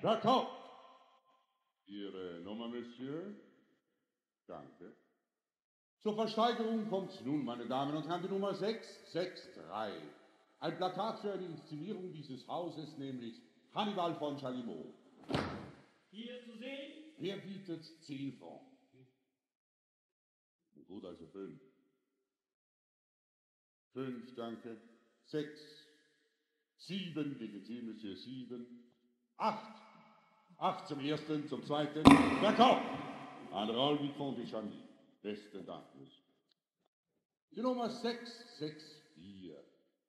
Verkauft. Ihre Nummer, Monsieur? Danke. Zur Versteigerung kommt nun, meine Damen und Herren, die Nummer 663. Ein Plakat für eine Inszenierung dieses Hauses, nämlich Hannibal von Chalimot. Hier zu sehen? Wer bietet 10 Francs? Gut, also 5. 5, danke. 6. 7 gegen Sie, Monsieur 7. 8. 8 zum ersten, zum zweiten. Verkauf! An Raoul Vicomte de Chagny. Besten Dank. Die Nummer 664.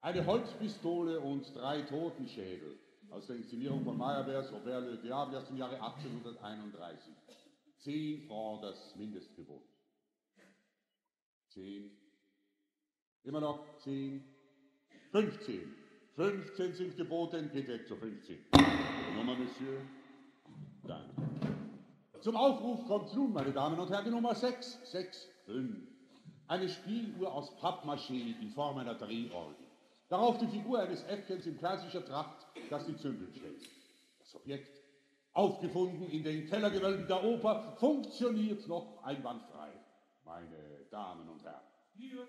Eine Holzpistole und drei Totenschädel aus der Inszenierung von Meyerbeers Robert Le Diable aus dem Jahre 1831. 10 Francs das Mindestgebot. 10. Immer noch 10. 15. 15 sind geboten, geht weg zu 15. Nummer, Monsieur. Danke. Zum Aufruf kommt nun, meine Damen und Herren, die Nummer 6, 6, 5. Eine Spieluhr aus Pappmaché in Form einer Drehorgel. Darauf die Figur eines Äffchens in persischer Tracht, das die Zündel schlägt. Das Objekt, aufgefunden in den Kellergewölben der Oper, funktioniert noch einwandfrei. Meine Damen und Herren. Hier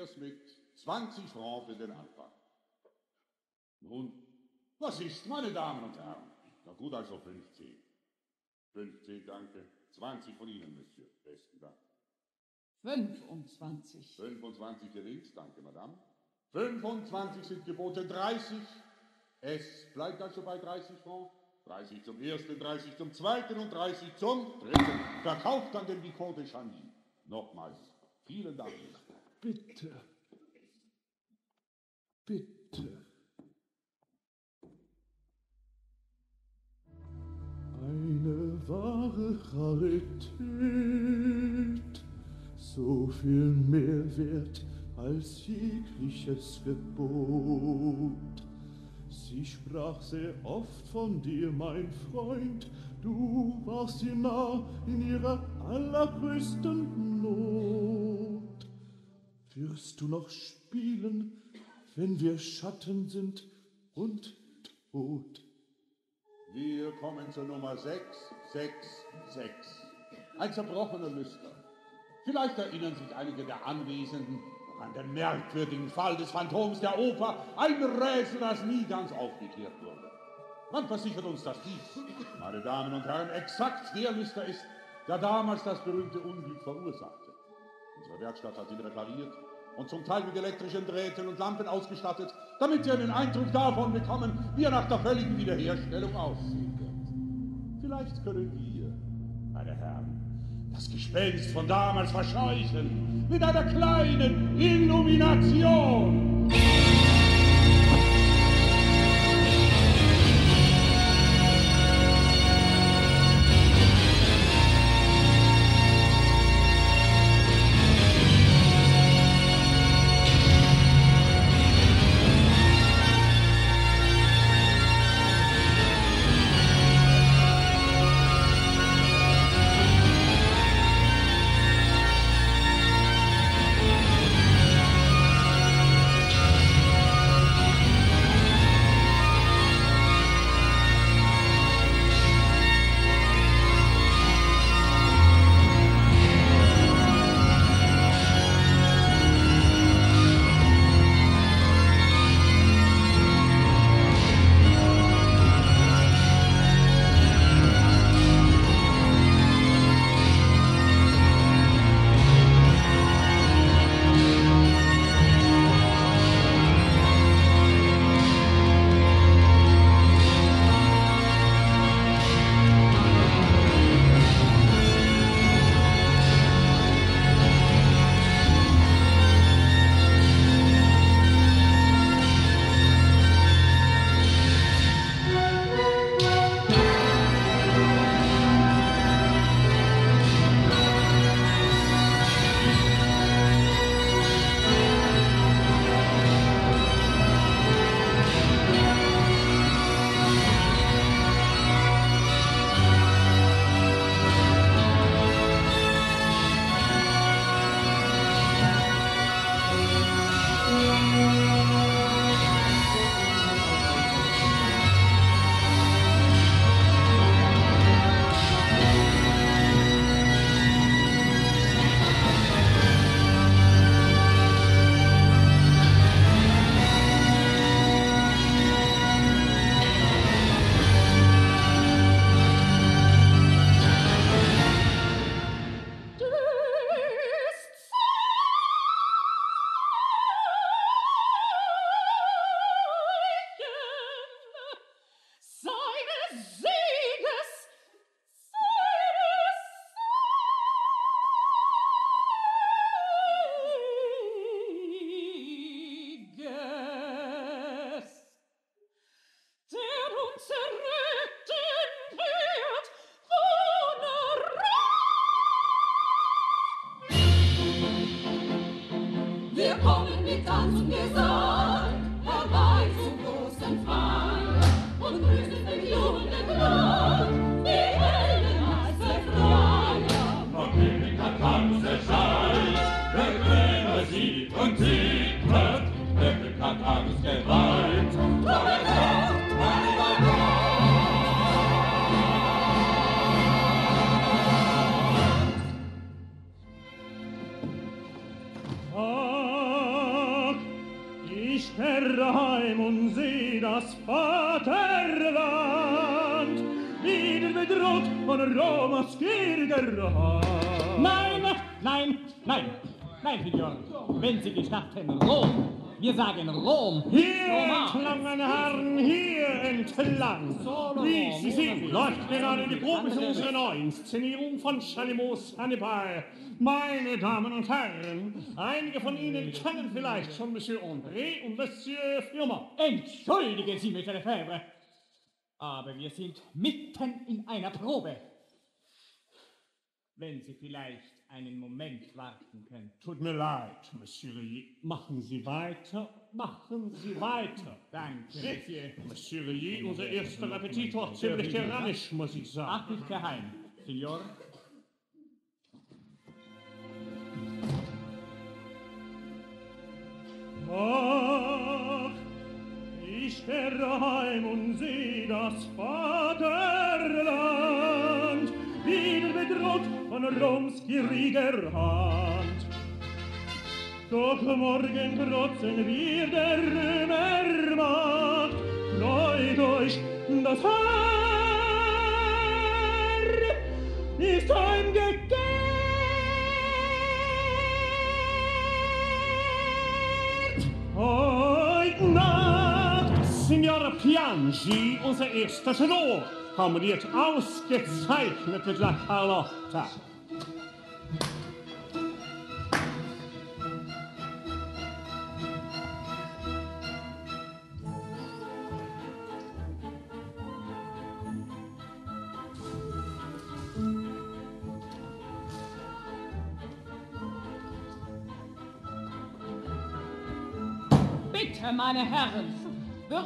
Wär's mit 20 Francs für den Anfang? Nun, was ist, meine Damen und Herren? Na gut, also 15. 15, danke. 20 von Ihnen, Monsieur. Besten Dank. 25. 25 gelingt, danke, Madame. 25 sind geboten, 30. Es bleibt also bei 30 Francs. 30 zum ersten, 30 zum zweiten und 30 zum dritten. Verkauft an den Vicomte de Chagny. Nochmals, vielen Dank. Bitte. Bitte. Eine wahre Rarität, so viel mehr wert als jegliches Gebot. Sie sprach sehr oft von dir, mein Freund, du warst ihr nah in ihrer allergrößten Not. Wirst du noch spielen, wenn wir Schatten sind und tot? Wir kommen zur Nummer 666. Ein zerbrochener Lüster. Vielleicht erinnern sich einige der Anwesenden an den merkwürdigen Fall des Phantoms der Oper. Ein Rätsel, das nie ganz aufgeklärt wurde. Man versichert uns, dass dies, meine Damen und Herren, exakt der Lüster ist, der damals das berühmte Unglück verursachte. Unsere Werkstatt hat ihn repariert und zum Teil mit elektrischen Drähten und Lampen ausgestattet, damit Sie einen Eindruck davon bekommen, wie er nach der völligen Wiederherstellung aussehen wird. Vielleicht können wir, meine Herren, das Gespenst von damals verscheuchen mit einer kleinen Illumination. Nazareth. Wenn Sie gestatten, Rom. Wir sagen Rom. Hier entlang, meine Herren, hier entlang. Wie Sie sehen, läuft gerade die Probe für unsere neue Inszenierung von Chalimos Hannibal. Meine Damen und Herren, einige von Ihnen kennen vielleicht schon Monsieur André und Monsieur Firma. Entschuldigen Sie, Monsieur Lefebvre, aber wir sind mitten in einer Probe. Wenn Sie vielleicht einen Moment warten können. Tut mir leid, Monsieur. Machen Sie weiter, machen Sie weiter. Danke, Monsieur. Monsieur unser erster Repetitor, ziemlich tyrannisch, muss ich sagen. Ach, nicht geheim, Signor. Ach, ich kehre heim und seh das Vaterland wieder bedroht von Roms gieriger Hand. Doch morgen trotzen wir der Römer Macht, freut euch, das Herr ist heimgekehrt. Heute Nacht, Signora Piangi, unser erster Tenor, harmoniert ausgezeichnet mit La Carlotta. Bitte, meine Herren,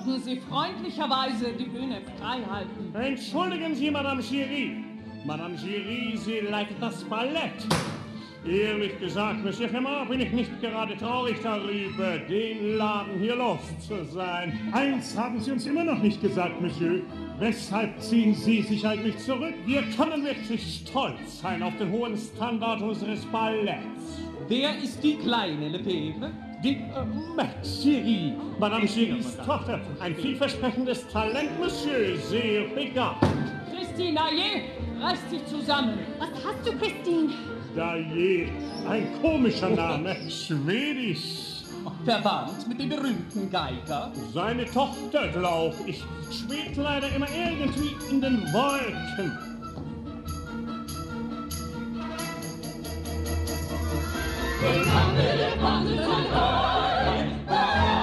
würden Sie freundlicherweise die Bühne frei halten? Entschuldigen Sie, Madame Giry. Madame Giry, sie leitet das Ballett. Ehrlich gesagt, Monsieur Firmar, bin ich nicht gerade traurig darüber, den Laden hier los zu sein. Eins haben Sie uns immer noch nicht gesagt, Monsieur. Weshalb ziehen Sie sich eigentlich zurück? Wir können wirklich stolz sein auf den hohen Standard unseres Balletts. Wer ist die kleine Lepeve? Die äh, Max Giry, Madame Girys Tochter. Ein vielversprechendes Talent, Monsieur, sehr begabt. Christine Ayer, reißt sich zusammen. Was hast du, Christine? Daje, ein komischer Name, schwedisch. Verwandt mit dem berühmten Geiger? Seine Tochter, glaub ich, schwebt leider immer irgendwie in den Wolken. Come, come, come, come, come, high.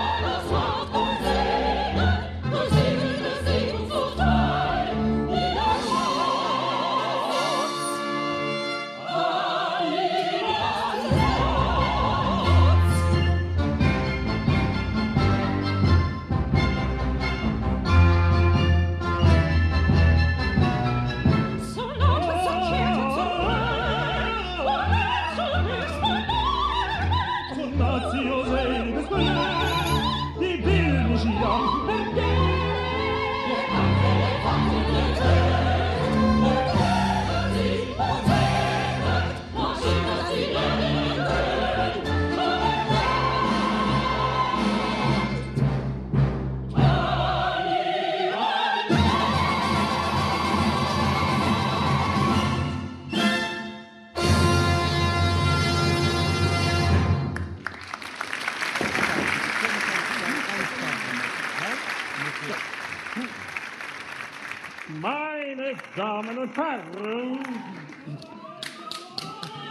Damen und Herren,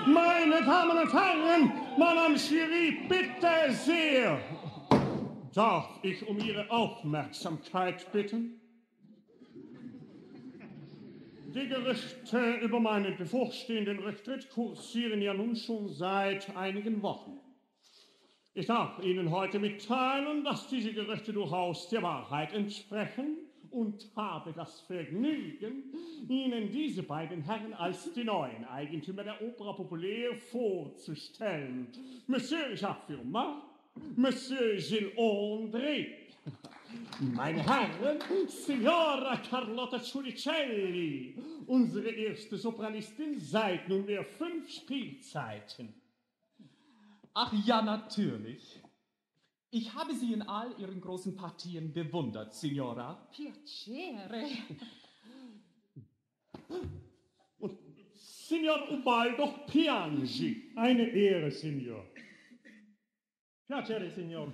meine Damen und Herren, Madame Giry, bitte sehr. Darf ich um Ihre Aufmerksamkeit bitten? Die Gerüchte über meinen bevorstehenden Rücktritt kursieren ja nun schon seit einigen Wochen. Ich darf Ihnen heute mitteilen, dass diese Gerüchte durchaus der Wahrheit entsprechen und habe das Vergnügen, Ihnen diese beiden Herren als die neuen Eigentümer der Opera Populaire vorzustellen. Monsieur Jacques Firmin, Monsieur Gilles André. Meine Herren, Signora Carlotta Giudicelli, unsere erste Sopranistin seit nunmehr fünf Spielzeiten. Ach ja, natürlich. Ich habe Sie in all Ihren großen Partien bewundert, Signora. Piacere. Und Signor Ubaldo Piangi. Eine Ehre, Signor. Piacere, Signor.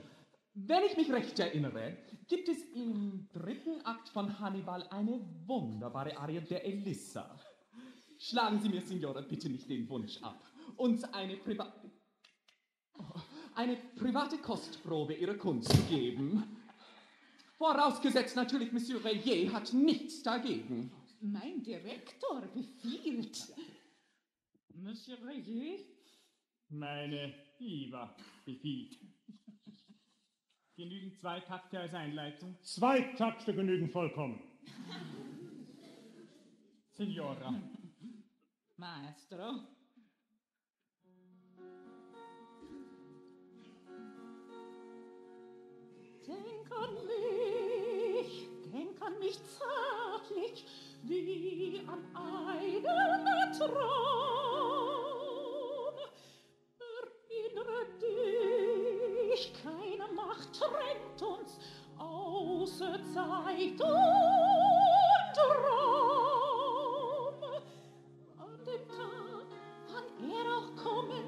Wenn ich mich recht erinnere, gibt es im dritten Akt von Hannibal eine wunderbare Arie der Elissa. Schlagen Sie mir, Signora, bitte nicht den Wunsch ab, uns eine private eine private Kostprobe Ihrer Kunst zu geben. Vorausgesetzt natürlich, Monsieur Rayet hat nichts dagegen. Mein Direktor befiehlt. Monsieur Rayet? Meine Diva befiehlt. Genügen zwei Takte als Einleitung? Zwei Takte genügen vollkommen. Signora. Maestro. Denk an mich, denk an mich zärtlich, wie an einen Traum. Erinnere dich, keine Macht trennt uns, außer Zeit und Raum. An dem Tag, wann er auch kommen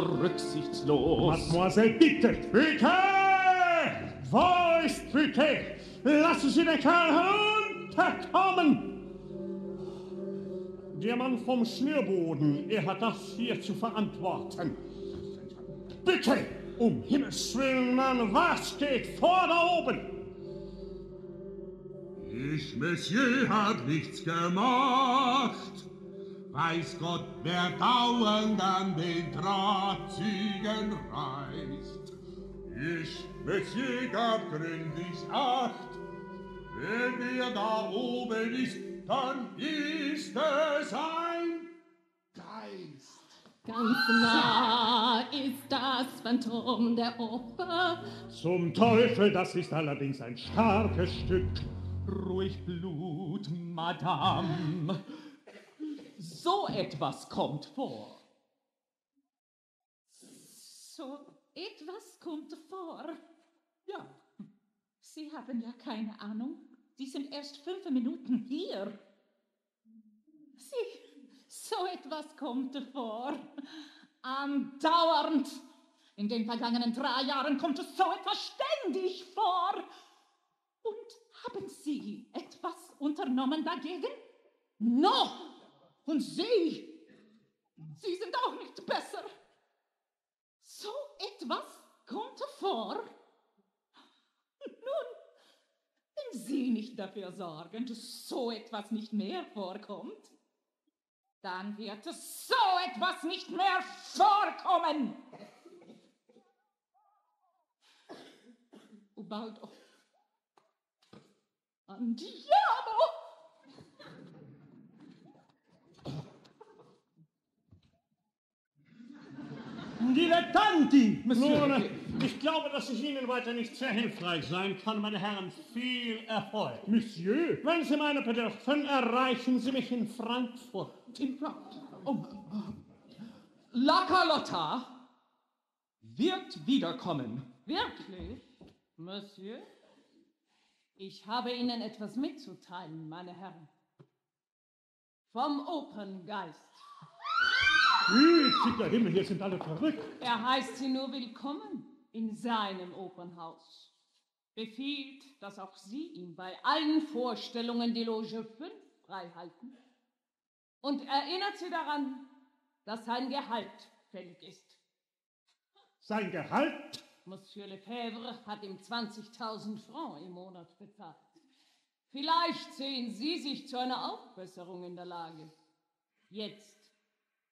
so rücksichtslos. Mademoiselle, bitte, bitte! Wo ist bitte? Lassen Sie den Kerl herunterkommen! Der Mann vom Schnürboden, er hat das hier zu verantworten. Bitte, um Himmels Willen, Mann, was geht vor da oben? Ich, Monsieur, hab nichts gemacht. Weiß Gott, wer dauernd an den Drahtzügen reißt. Ich, gab gründlich Acht. Wenn er da oben ist, dann ist es ein Geist. Ganz nah ist das Phantom der Oper. Zum Teufel, das ist allerdings ein starkes Stück. Ruhig Blut, Madame. So etwas kommt vor. So etwas kommt vor. Ja, Sie haben ja keine Ahnung. Sie sind erst fünf Minuten hier. Sie, so etwas kommt vor. Andauernd. In den vergangenen drei Jahren kommt es so etwas ständig vor. Und haben Sie etwas unternommen dagegen? No! Und Sie? Sie sind auch nicht besser. So etwas kommt vor. Nun, wenn Sie nicht dafür sorgen, dass so etwas nicht mehr vorkommt, dann wird so etwas nicht mehr vorkommen. Ubaldo. Andiamo! Dilettanti! Monsieur. Nun, ich glaube, dass ich Ihnen weiter nicht sehr hilfreich sein kann, meine Herren. Viel Erfolg. Monsieur, Wenn Sie meine bedürfen, erreichen Sie mich in Frankfurt. in Frankfurt. Oh. La Carlotta wird wiederkommen. Wirklich? Monsieur? Ich habe Ihnen etwas mitzuteilen, meine Herren. Vom Operngeist. Gütiger Himmel, hier sind alle verrückt. Er heißt Sie nur willkommen in seinem Opernhaus. Befiehlt, dass auch Sie ihm bei allen Vorstellungen die Loge 5 frei halten. Und erinnert Sie daran, dass sein Gehalt fällig ist. Sein Gehalt? Monsieur Lefebvre hat ihm 20.000 Francs im Monat bezahlt. Vielleicht sehen Sie sich zu einer Aufbesserung in der Lage. Jetzt,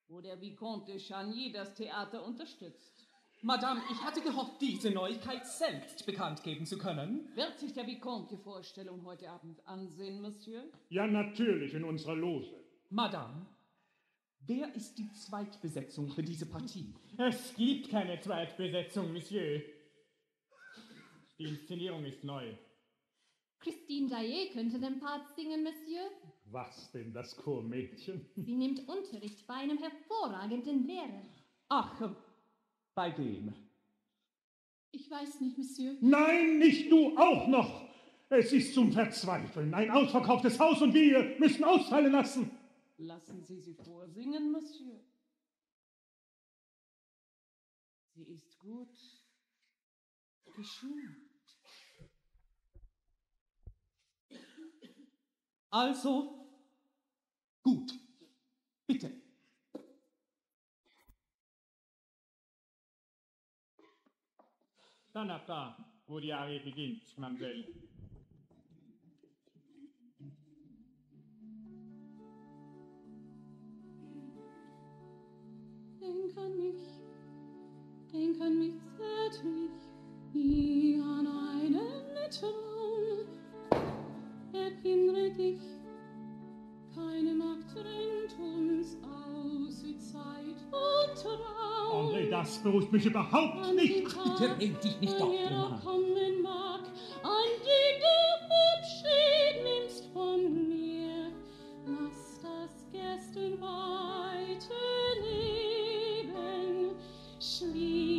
wo der Vicomte de Chagny das Theater unterstützt. Madame, ich hatte gehofft, diese Neuigkeit selbst bekannt geben zu können. Wird sich der Vicomte die Vorstellung heute Abend ansehen, Monsieur? Ja, natürlich, in unserer Loge. Madame, wer ist die Zweitbesetzung für diese Partie? Es gibt keine Zweitbesetzung, Monsieur. Die Inszenierung ist neu. Christine Jaillet könnte den Part singen, Monsieur. Was denn, das Chormädchen? Sie nimmt Unterricht bei einem hervorragenden Lehrer. Ach, bei wem? Ich weiß nicht, Monsieur. Nein, nicht du auch noch! Es ist zum Verzweifeln. Ein ausverkauftes Haus und wir müssen ausfallen lassen. Lassen Sie sie vorsingen, Monsieur. Sie ist gut geschult. Also, gut. Bitte. Dann ab da, wo die Arie beginnt, Mademoiselle. Denk an mich, denk an mich zärtlich, wie an einen Traum. Erinnere dich, keine Macht trennt uns aus wie Zeit und Raum. André, das beruhigt mich überhaupt An nicht. Tag, Bitte red dich nicht auf, er auch kommen mag, an dem du Abschied nimmst von mir. Lass das gestern weiterleben, schließ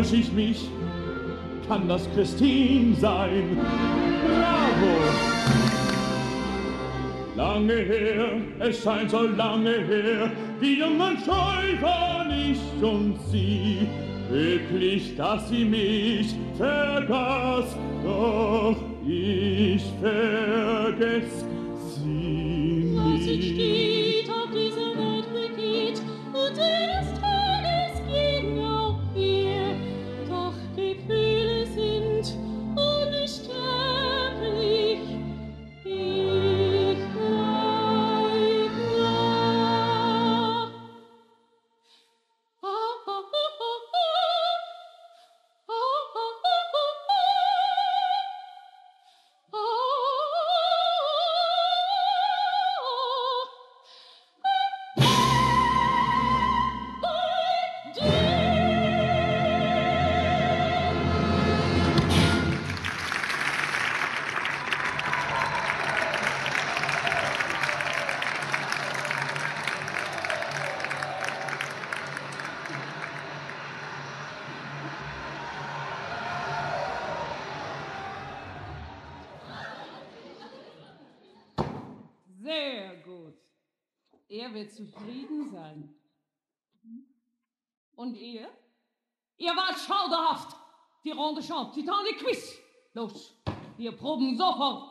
Täusch ich mich? Kann das Christine sein? Bravo! Lange her, es scheint so lange her, wie jung und scheu war ich und sie. Wirklich, dass sie mich vergaß, doch ich vergess Er wird zufrieden sein. Und ihr? Ihr wart schauderhaft. Die Ronde Chant, Titanic Quiz. Los, wir proben sofort.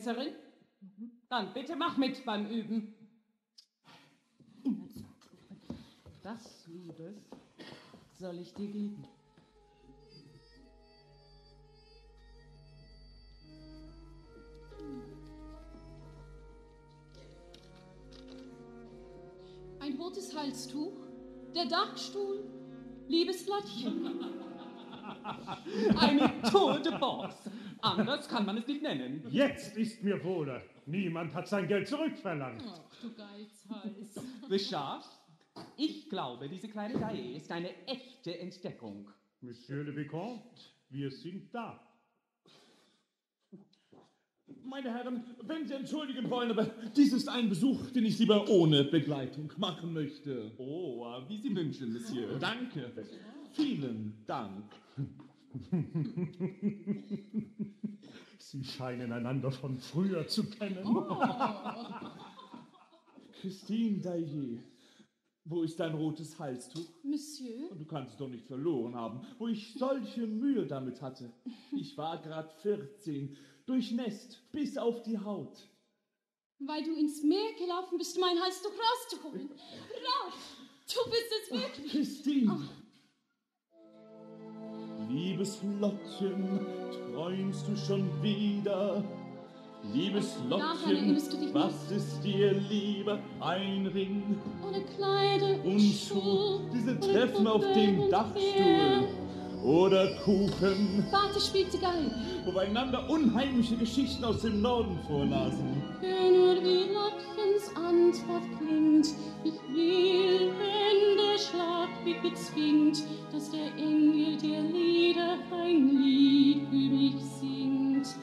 Tänzerin? Dann bitte mach mit beim Üben. Das, Liebes, soll ich dir geben. Ein rotes Halstuch, der Dachstuhl, liebes Lottchen. Eine de Force. Anders kann man es nicht nennen. Jetzt ist mir wohl. Niemand hat sein Geld zurückverlangt. Ach, du Geizhals. Richard, ich glaube, diese kleine Dae ist eine echte Entdeckung. Monsieur le Vicomte, wir sind da. Meine Herren, wenn Sie entschuldigen wollen, aber dies ist ein Besuch, den ich lieber ohne Begleitung machen möchte. Oh, wie Sie wünschen, Monsieur. Danke. Vielen Dank. Sie scheinen einander von früher zu kennen. Christine Daillet, wo ist dein rotes Halstuch? Monsieur, Du kannst es doch nicht verloren haben, wo ich solche Mühe damit hatte. Ich war grad 14, durchnässt bis auf die Haut. weil du ins Meer gelaufen bist, um mein Halstuch rauszuholen. Ralf, du bist es wirklich. Christine! Liebes Lottchen, träumst du schon wieder? Liebes Lottchen, was ist dir lieber? Ein Ring Ohne Kleider und Schuh, diese Treffen auf dem Dachstuhl oder Kuchen, Warte, spielte Geige. wo beieinander unheimliche Geschichten aus dem Norden vorlasen. Hör nur, wie Lottchens Antwort klingt. Ich will, wenn Schlag bezwingt, dass der Engel der Lieder ein Lied für mich singt.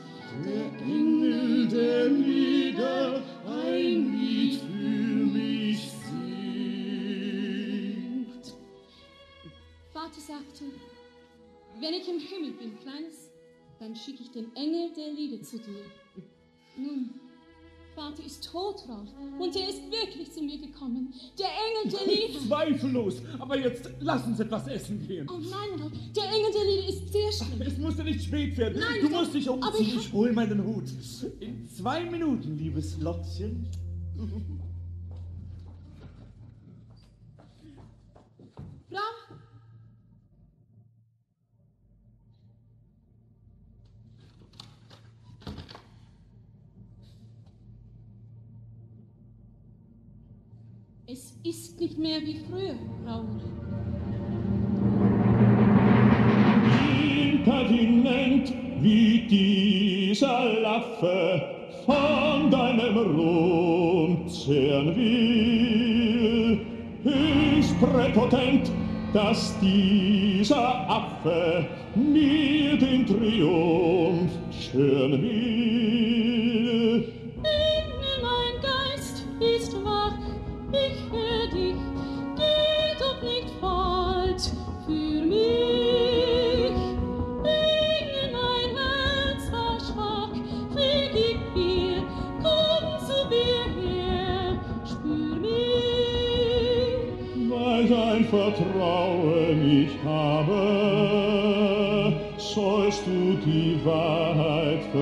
Der Engel der Lieder ein Lied für mich singt. Vater sagte, wenn ich im Himmel bin, Kleines, dann schicke ich den Engel der Lieder zu dir. Nun, Vater ist todtraurig und er ist wirklich zu mir gekommen. Der Engel der Liebe. Zweifellos, aber jetzt lass uns etwas essen gehen. Oh nein, Rob, der Engel der Liebe ist sehr schlimm. Es muss ja nicht spät werden. Nein, du musst dich umziehen. Ich, hab... ich hol meinen Hut. In zwei Minuten, liebes Lottchen. nicht mehr wie früher, Raoul. Impertinent wie dieser Laffe von deinem Ruhm zehren will, ist präpotent, dass dieser Affe mir den Triumph schören will.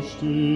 stehen.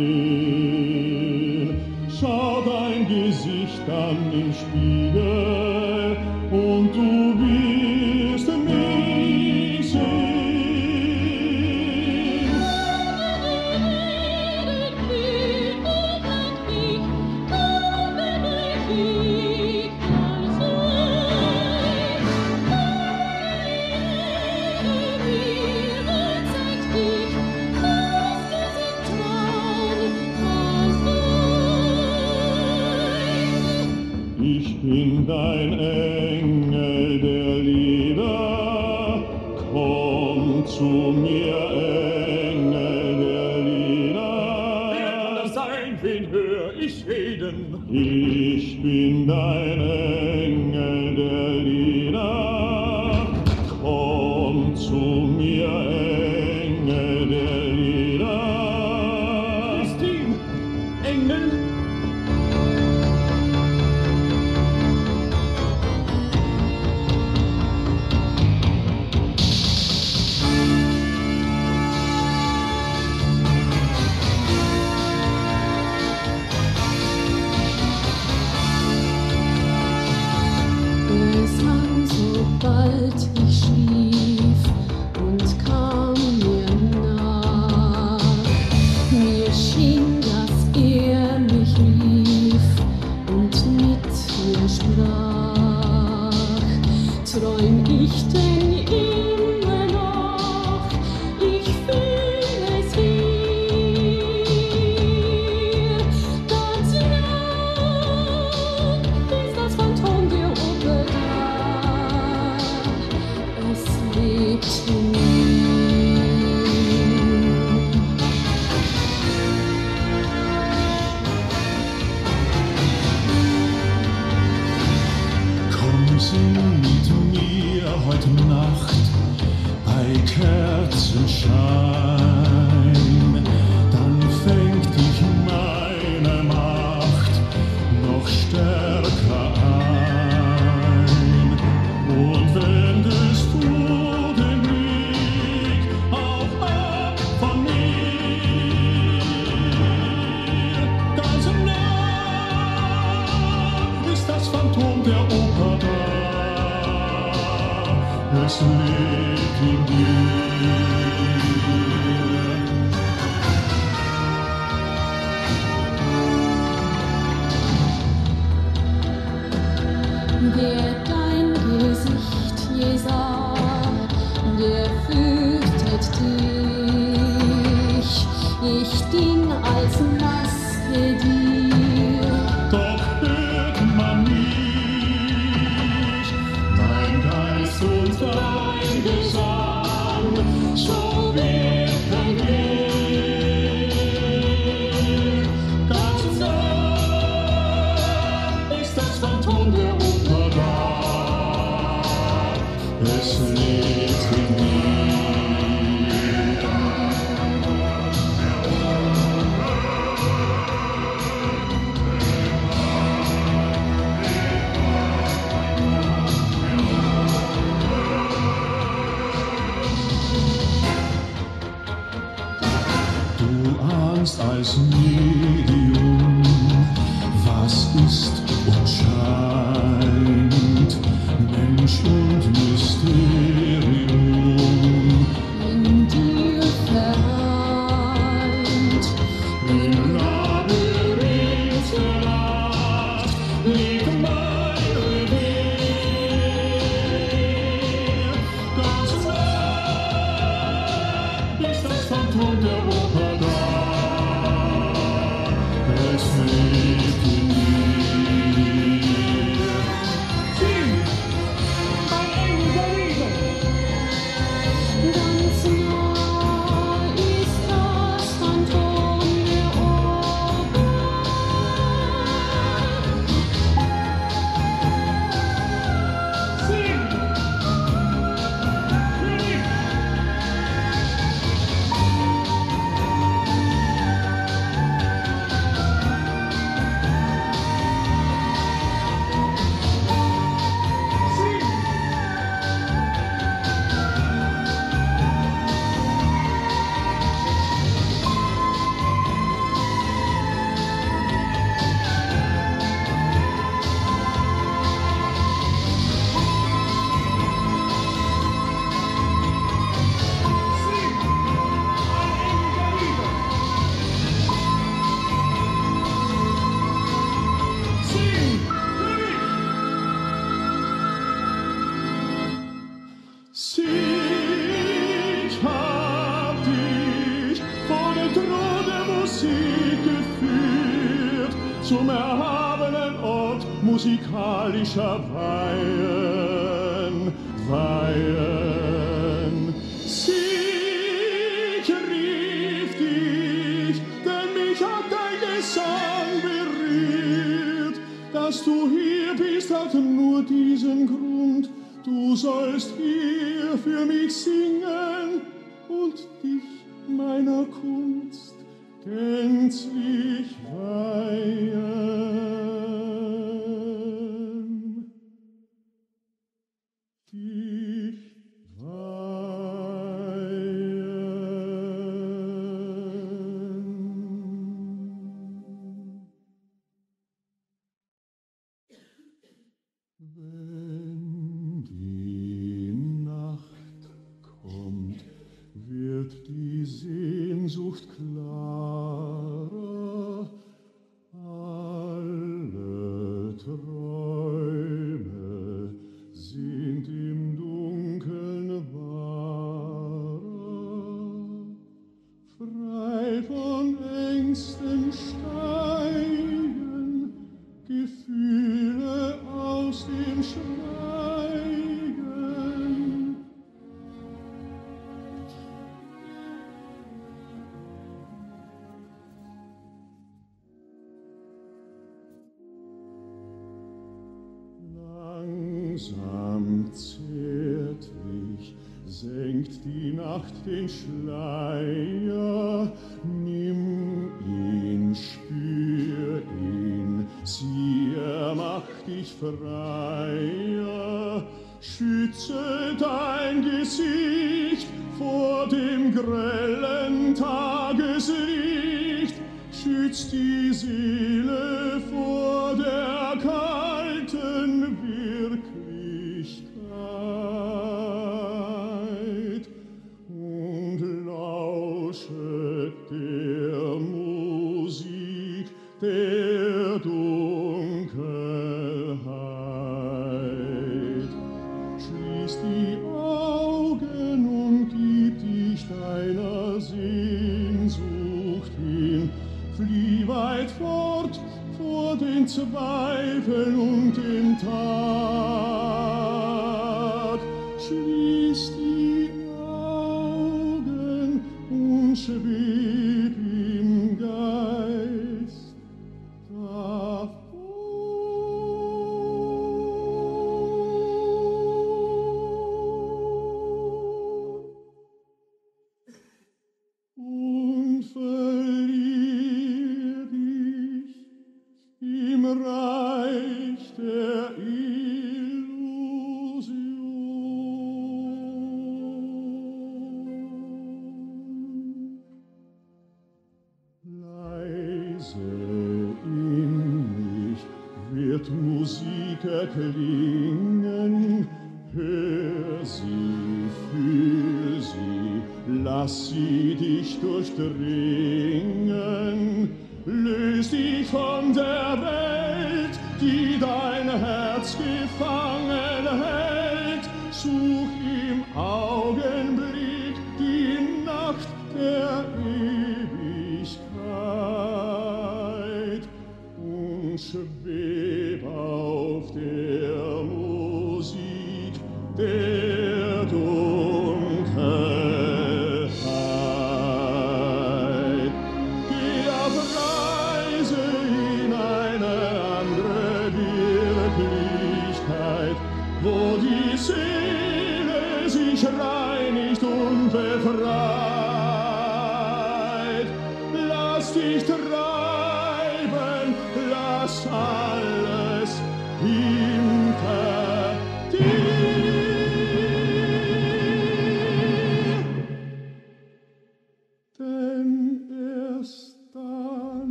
Schützt die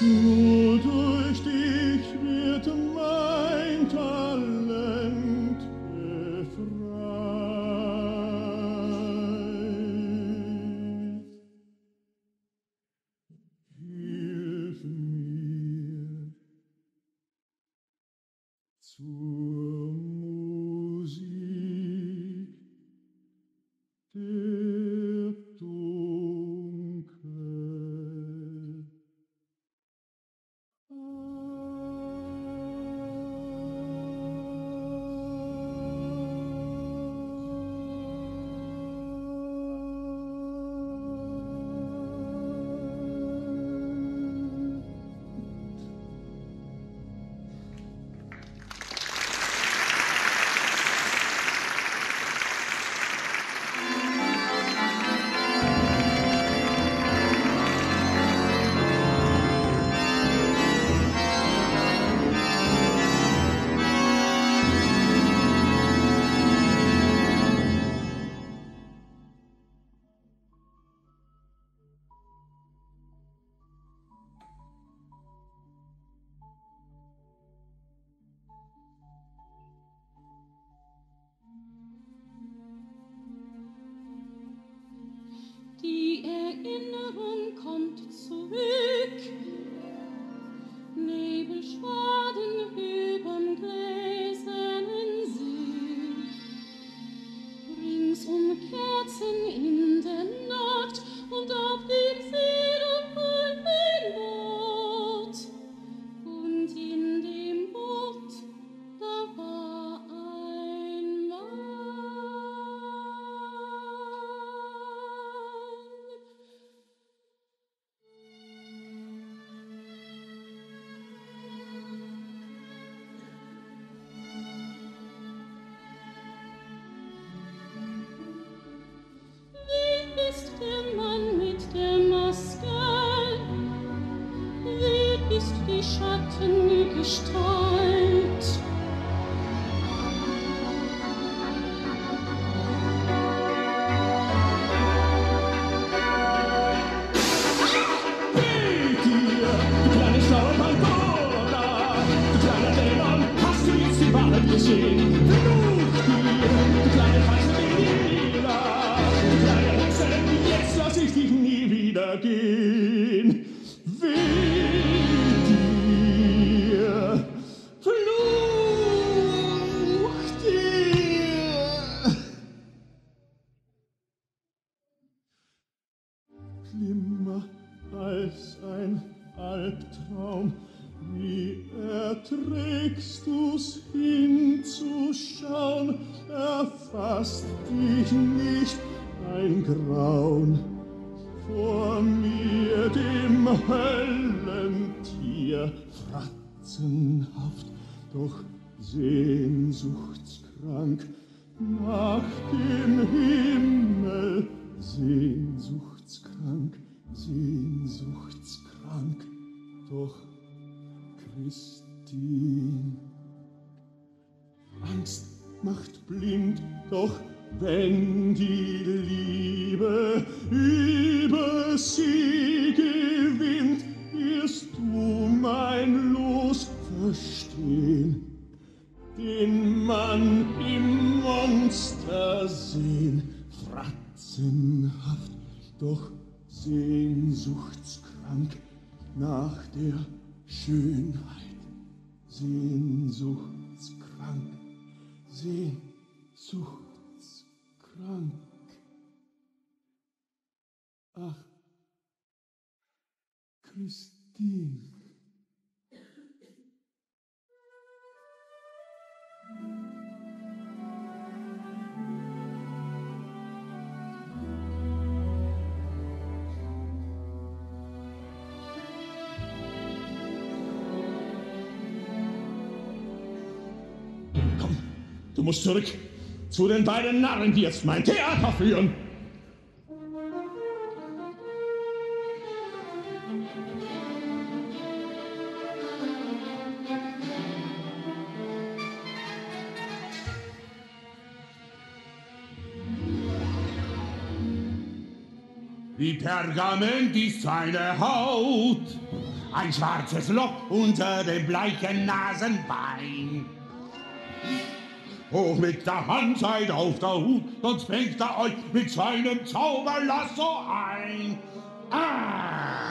Nur durch sehnsuchtskrank nach der Schönheit. Sehnsuchtskrank, Sehnsuchtskrank. Ach, Christine. Musst zurück zu den beiden Narren, die jetzt mein Theater führen. Wie Pergament ist seine Haut, ein schwarzes Loch unter dem bleichen Nasenbein. Hoch mit der Hand seid auf der Hut, sonst fängt er euch mit seinem Zauberlasso ein. Ah!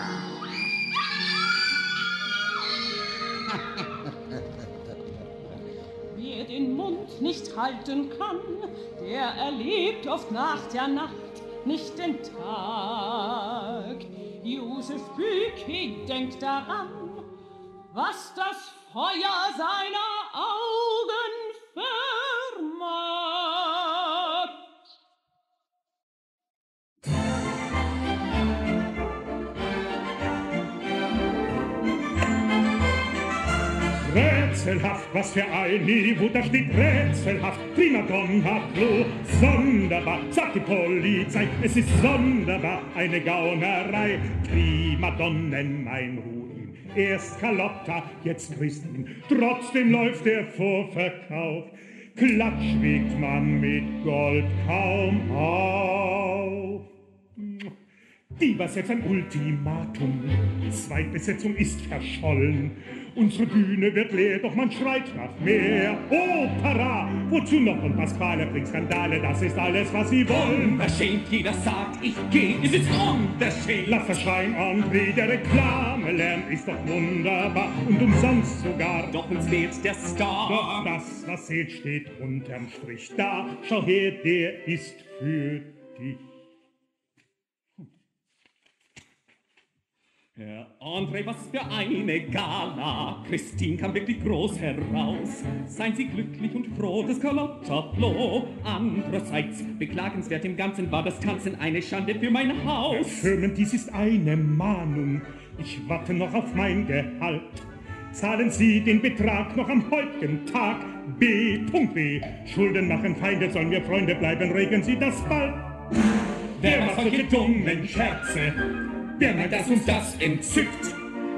Wer den Mund nicht halten kann, der erlebt oft nach der Nacht nicht den Tag. Josef Büki denkt daran, was das Feuer seiner Augen Rätselhaft, was für ein Niveau, da steht rätselhaft, Primadonna Blu, sonderbar, sagt die Polizei, es ist sonderbar, eine Gaunerei, Primadonnen, mein Ruhm, erst Carlotta, jetzt Christine, trotzdem läuft der Vorverkauf, Klatsch wiegt man mit Gold kaum auf. Diva setzt ein Ultimatum. Zweitbesetzung ist verschollen. Unsere Bühne wird leer, doch man schreit nach mehr. Opera! Wozu noch und Pasquale bringt Skandale? Das ist alles, was sie wollen. Unverschämt, jeder sagt, ich geh, es ist unverschämt. Lass das Schreien André, der Reklame lernt, ist doch wunderbar und umsonst sogar. Doch uns fehlt der Star. Doch das, was zählt, steht unterm Strich da. Schau her, der ist für dich. Herr André, was für eine Gala! Christine kam wirklich groß heraus. Seien Sie glücklich und froh, das Carlotta-Tableau. Andererseits, beklagenswert im Ganzen war das Tanzen eine Schande für mein Haus. Firmen, dies ist eine Mahnung. Ich warte noch auf mein Gehalt. Zahlen Sie den Betrag noch am heutigen Tag. B.B. Schulden machen Feinde, sollen wir Freunde bleiben, regeln Sie das bald. Wer macht solche dummen Scherze? Wer meint, dass uns das entzückt?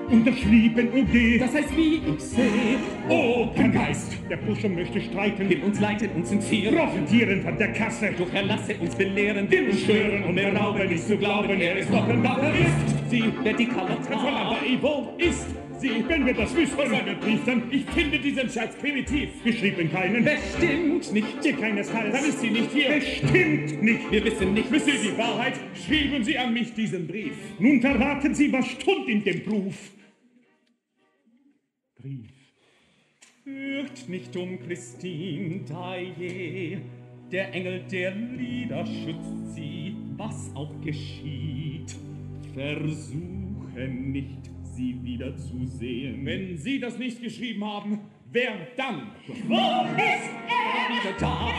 Unterschrieben OG. Das heißt, wie ich sehe, Oh, kein Geist. Der Puscher möchte streiten. will uns leiten, uns Ziel. Profitieren von der Kasse. Doch er lasse uns belehren, will uns stören und berauben, nicht zu glauben, er ist doch ein Waffe ist. Sie, wer die Fräulein Carlotta Evo ist Sie, wenn wir das wüssten, was eine Brief, dann ich finde diesen Schatz primitiv. Geschrieben keinen. Bestimmt nicht. Hier keinesfalls. Dann ist sie nicht hier. Bestimmt nicht. Wir wissen nicht. Wissen Sie die Wahrheit? Schrieben Sie an mich diesen Brief. Nun verraten Sie, was stund in dem Brief. Brief. Fürcht nicht um Christine Taille, der Engel der Lieder schützt sie, was auch geschieht. Versuche nicht, sie wiederzusehen. Wenn Sie das nicht geschrieben haben, wer dann? Wo ist er? Wieder da.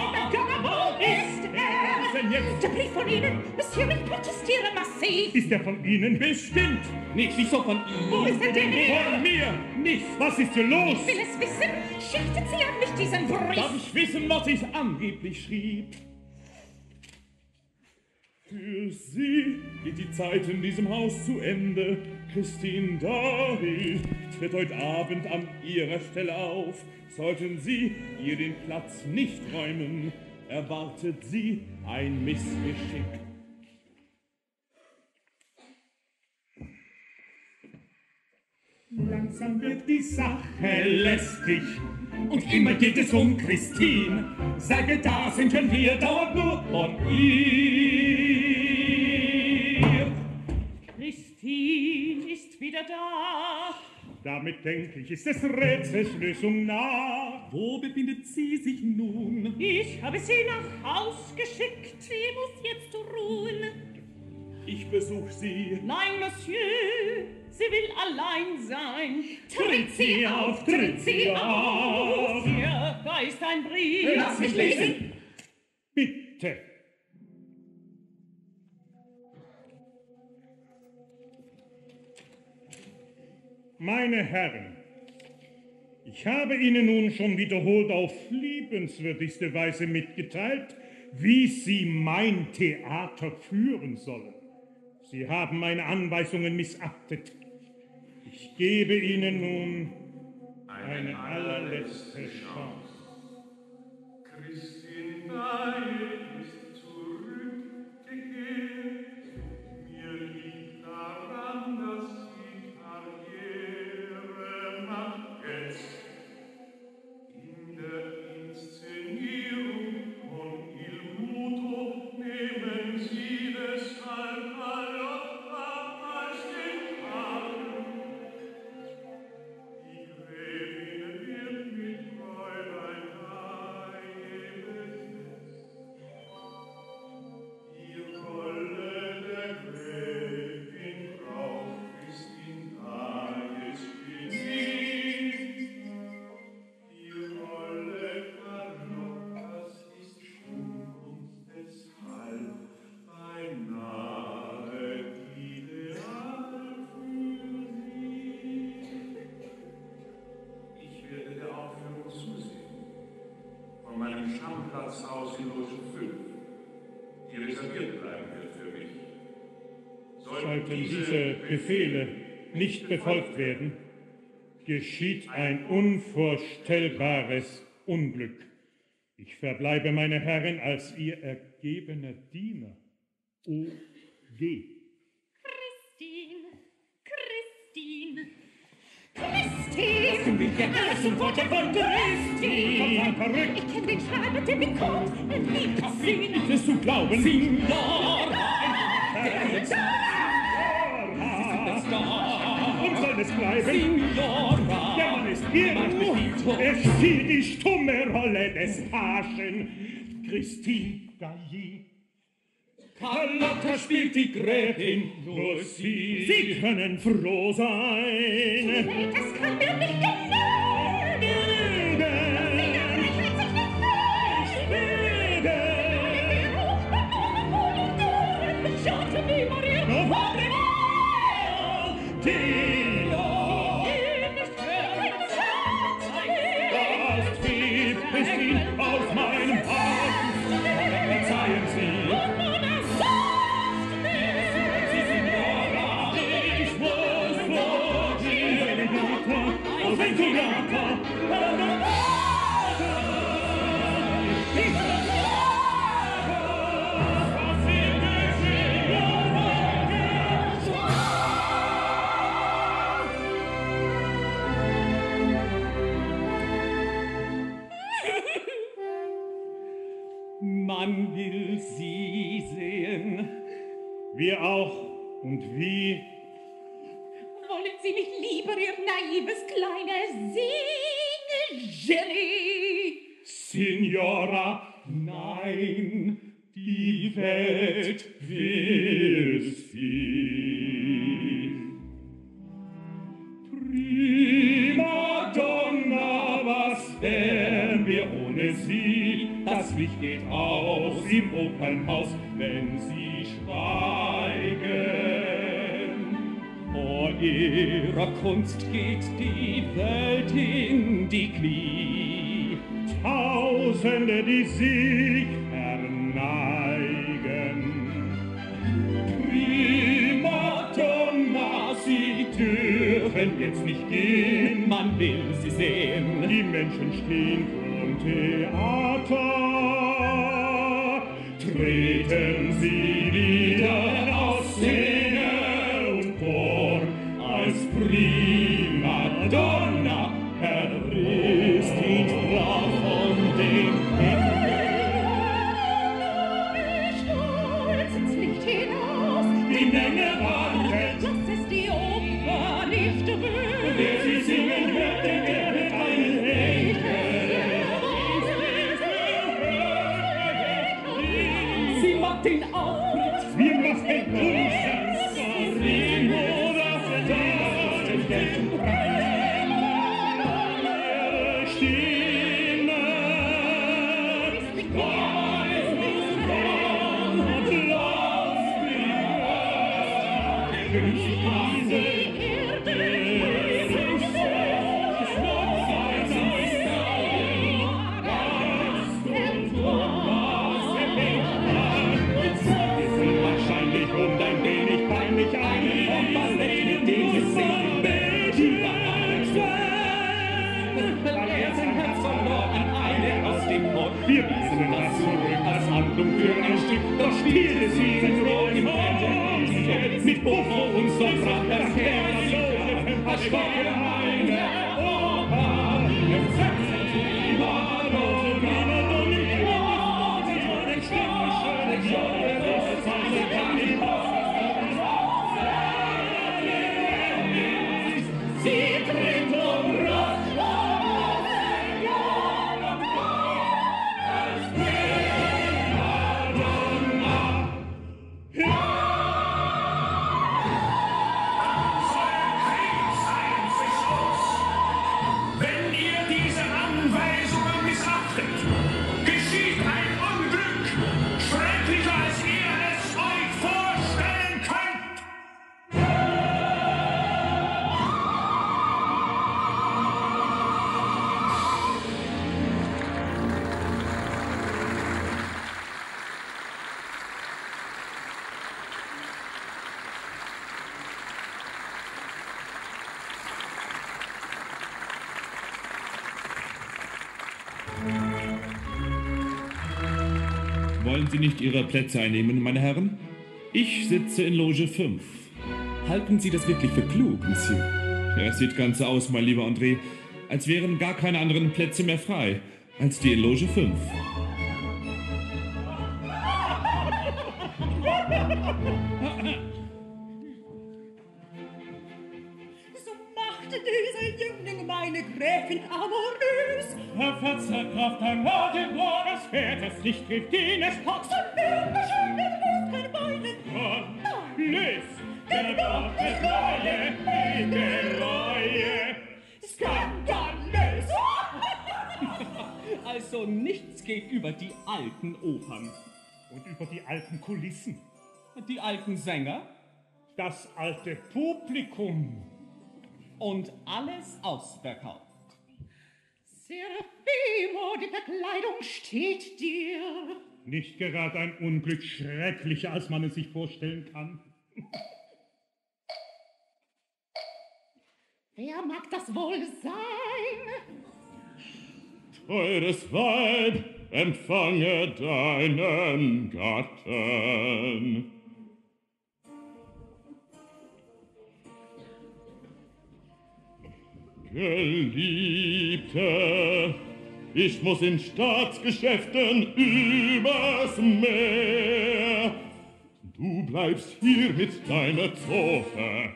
Wo ist er? Was denn jetzt? Der Brief von Ihnen, Monsieur, ich protestiere massiv. Ist er von Ihnen? Bestimmt. Nicht, wieso von ihm? Wo ist er denn her? Von mir. Nichts. Was ist hier los? Ich will es wissen. Schickten Sie an mich diesen Brief? Darf ich wissen, was ich angeblich schrieb? Für Sie geht die Zeit in diesem Haus zu Ende. Christine Dahi tritt heute Abend an Ihrer Stelle auf. Sollten Sie ihr den Platz nicht räumen, erwartet Sie ein Missgeschick. Langsam wird die Sache lästig und immer geht es um Christine. Sage, da sind schon wir, dauert nur von ihr. Christine ist wieder da. Damit denke ich, ist des Rätsels Lösung nah. Wo befindet sie sich nun? Ich habe sie nach Haus geschickt. Sie muss jetzt ruhen. Ich besuch sie. Nein, Monsieur, sie will allein sein. Tritt sie auf, tritt sie auf. Hier, da ist ein Brief. Lass mich lesen. Bitte. Meine Herren, ich habe Ihnen nun schon wiederholt auf liebenswürdigste Weise mitgeteilt, wie Sie mein Theater führen sollen. Sie haben meine Anweisungen missachtet. Ich gebe Ihnen nun eine allerletzte Chance. Christine Daye nicht befolgt werden, geschieht ein unvorstellbares Unglück. Ich verbleibe, meine Herren, als Ihr ergebener Diener. O. G. Christine, Christine, Christine. Lassen wir hier Alles Worte von Christine. Verrückt! Ich kenne den Schreiber, der bekommt. Er liebt sie. Willst du glauben? Signor! Der soll es bleiben? Signora! Der Mann ist irgendwo. Er spielt die stumme Rolle des Pagen. Christine Gailly. Carlotta spielt die Gräfin, nur sie. Sie können froh sein. Das kann mir nicht genügen. Wollen Sie nicht Ihre Plätze einnehmen, meine Herren? Ich sitze in Loge 5. Halten Sie das wirklich für klug, Monsieur? Ja, es sieht ganz so aus, mein lieber André, als wären gar keine anderen Plätze mehr frei als die in Loge 5. Licht trifft ihn, es packt. So lügen mit kein Beinen. Komm, löst, der Gott der Reue, die Reue. Skandalös. Also nichts geht über die alten Opern. Und über die alten Kulissen, Die alten Sänger das alte Publikum. und alles ausverkauft. Serafimo, die Verkleidung steht dir. Nicht gerade ein Unglück schrecklicher, als man es sich vorstellen kann. Wer mag das wohl sein? Teures Weib, empfange deinen Gatten. Geliebte, Ich muss in Staatsgeschäften übers Meer. Du bleibst hier mit deiner Zofe.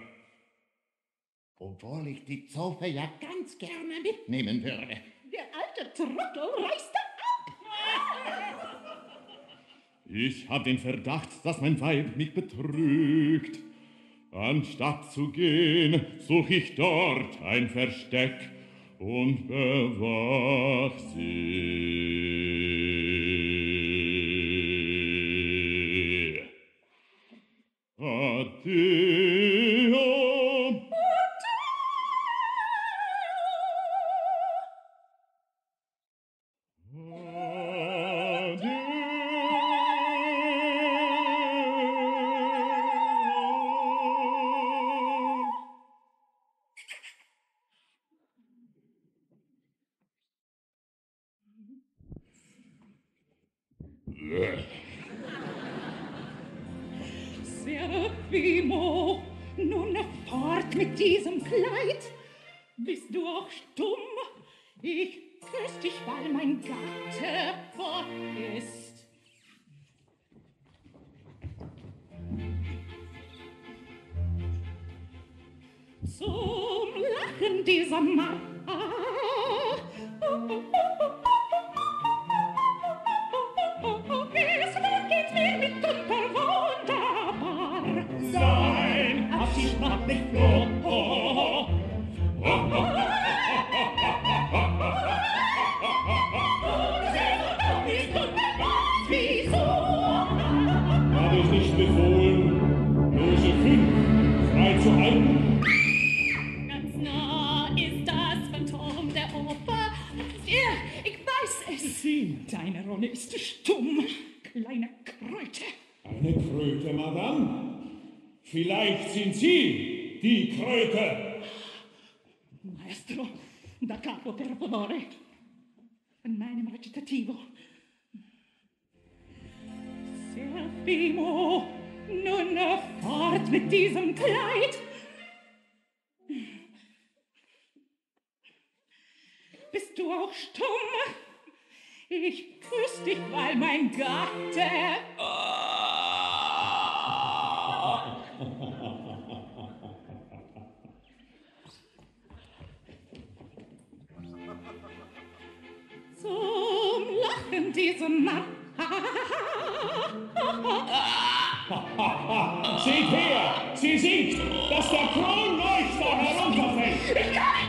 Obwohl ich die Zofe ja ganz gerne mitnehmen würde. Der alte Trottel reiste ab. Ich hab den Verdacht, dass mein Weib mich betrügt. Anstatt zu gehen, such ich dort ein Versteck und bewach sie. Addio. Capo per favore. In meinem Recitativo. Seraphimo, nun fort mit diesem Kleid. Bist du auch stumm? Ich küss dich, weil mein Gatte... Zum Lachen diesem Mann. Seht her, sie singt, dass der Kronleuchter herunterfällt. Ich kann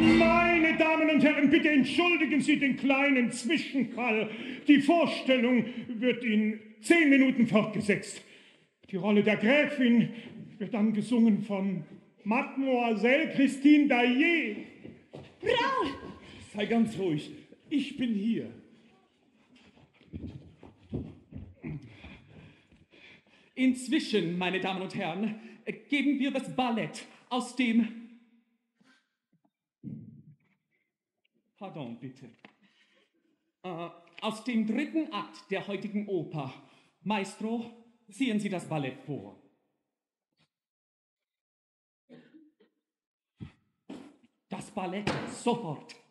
nicht Meine Damen und Herren, bitte entschuldigen Sie den kleinen Zwischenfall. Die Vorstellung wird in zehn Minuten fortgesetzt. Die Rolle der Gräfin wird dann gesungen von Mademoiselle Christine Daillet. Raul! Sei ganz ruhig. Ich bin hier. Inzwischen, meine Damen und Herren, geben wir das Ballett aus dem... Pardon, bitte. Äh, aus dem dritten Akt der heutigen Oper. Maestro, ziehen Sie das Ballett vor. Das Ballett sofort.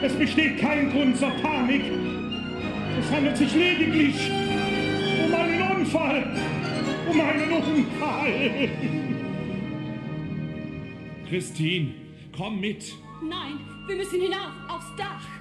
Es besteht kein Grund zur Panik. Es handelt sich lediglich um einen Unfall. Um einen Unfall. Christine, komm mit. Nein, wir müssen hinauf, aufs Dach.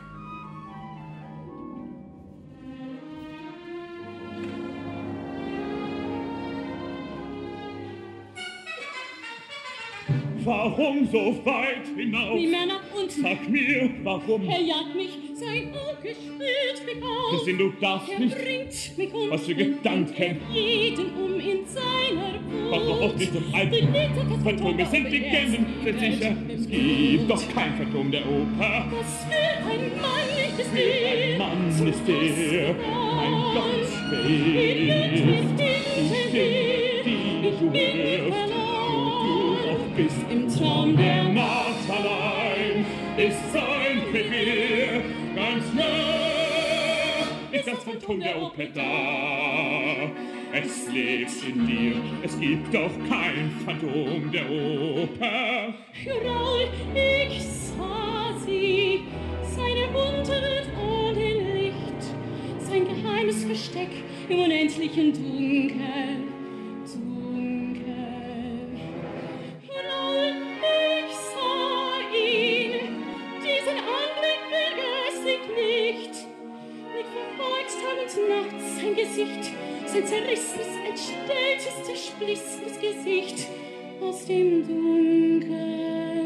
Warum so weit hinauf? Wie mehr nach unten. Sag mir, warum? Er jagt mich, sein Auge spürt mich auf. Christine, du darfst er nicht. bringt mich um. Was für Gedanken. Jeden um in seiner Wut. Mach doch nicht um ein Phantome sind die Gämmen, sicher. Es gibt doch kein Phantom der Oper. Was für ein Mann ist Für ein er? Mann ist er, mein Gott, schwer. Ich bin die du hörst, wo bist. Im Traum Der Nacht allein ist sein Befehl, ganz nah ist das Phantom der Oper da. Es lebt in dir, es gibt doch kein Phantom der Oper. Raul, ich sah sie, seine Unterwelt ohne Licht, sein geheimes Versteck im unendlichen Dunkel. Gesicht, sein zerrissenes, entstelltes, zersplissenes Gesicht aus dem Dunkel.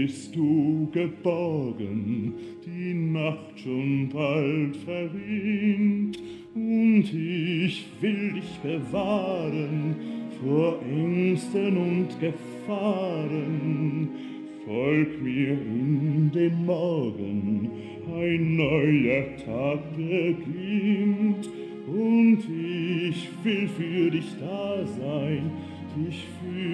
Bist du geborgen, die Nacht schon bald verrinnt, und ich will dich bewahren vor Ängsten und Gefahren. Folg mir in den Morgen, ein neuer Tag beginnt, und ich will für dich da sein, dich führen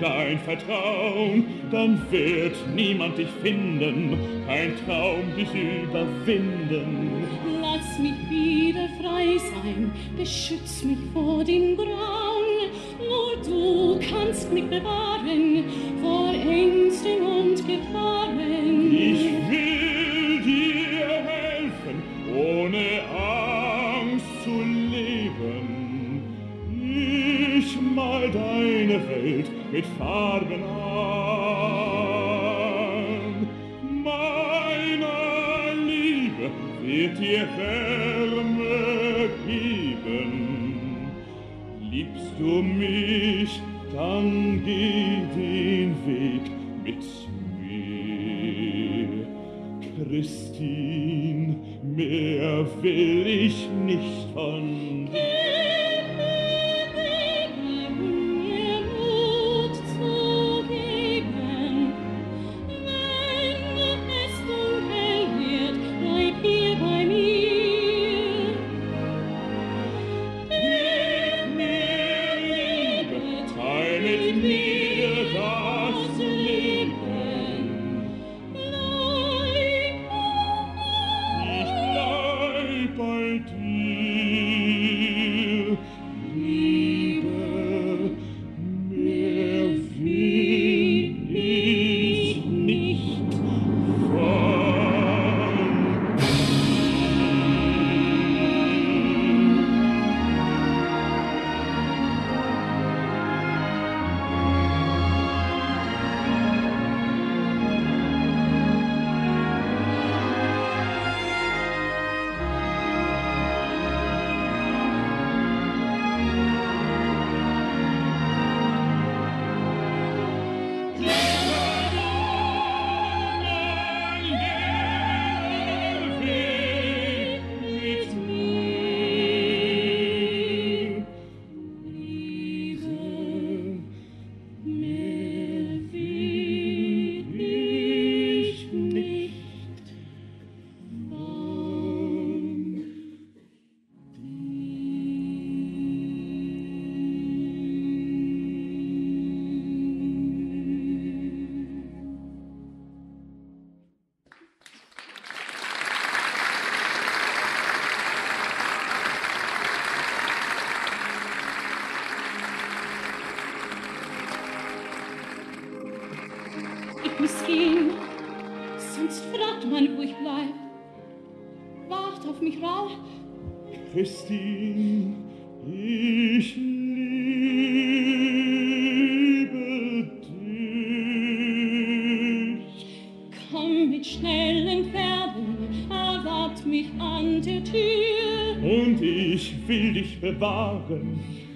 dein Vertrauen, dann wird niemand dich finden, kein Traum dich überwinden. Lass mich wieder frei sein, beschütz mich vor dem Grauen, nur du kannst mich bewahren, mit Fahrt. bargain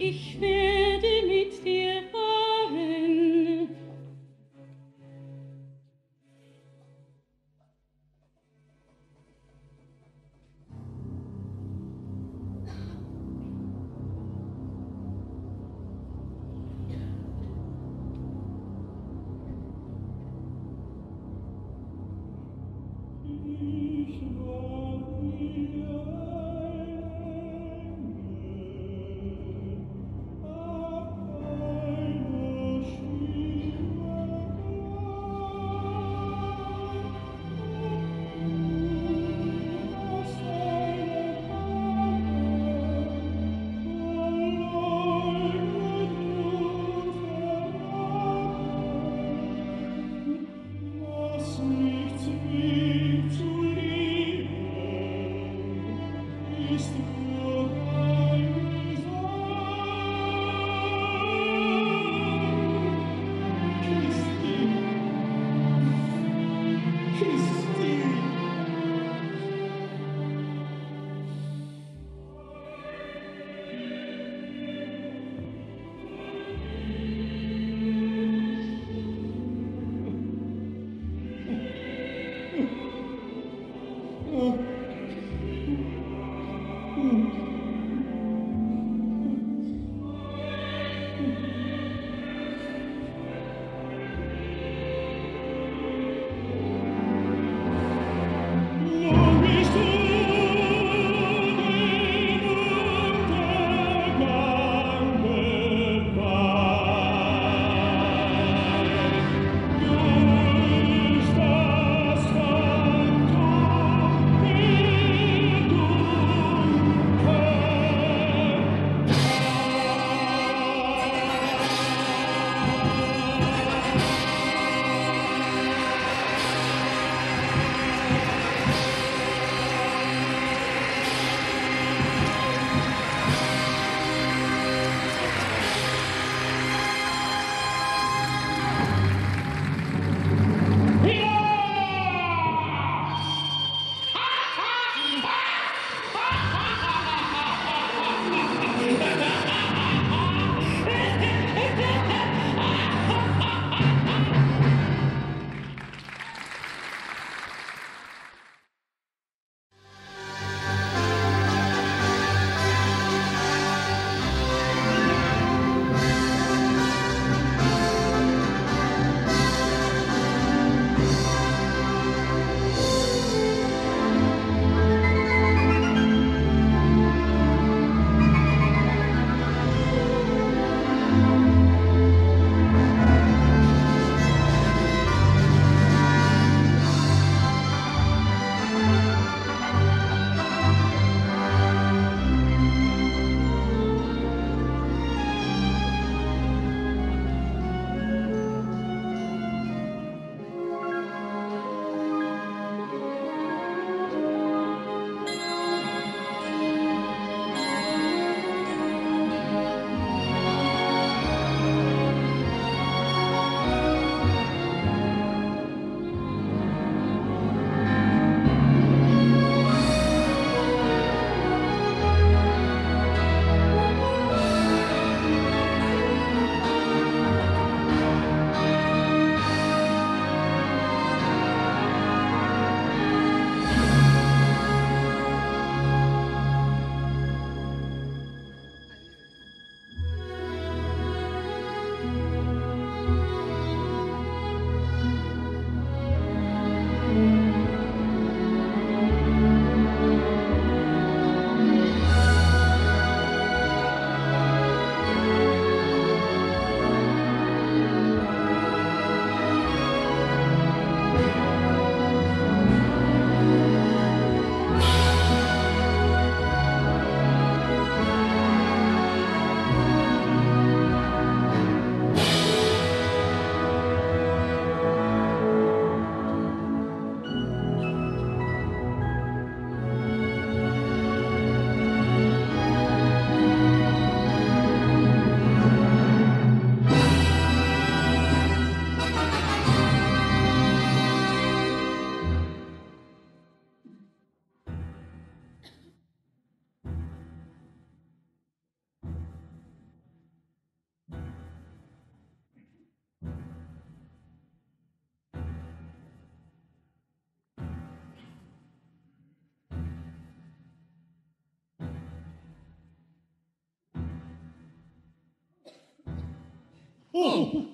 Oh!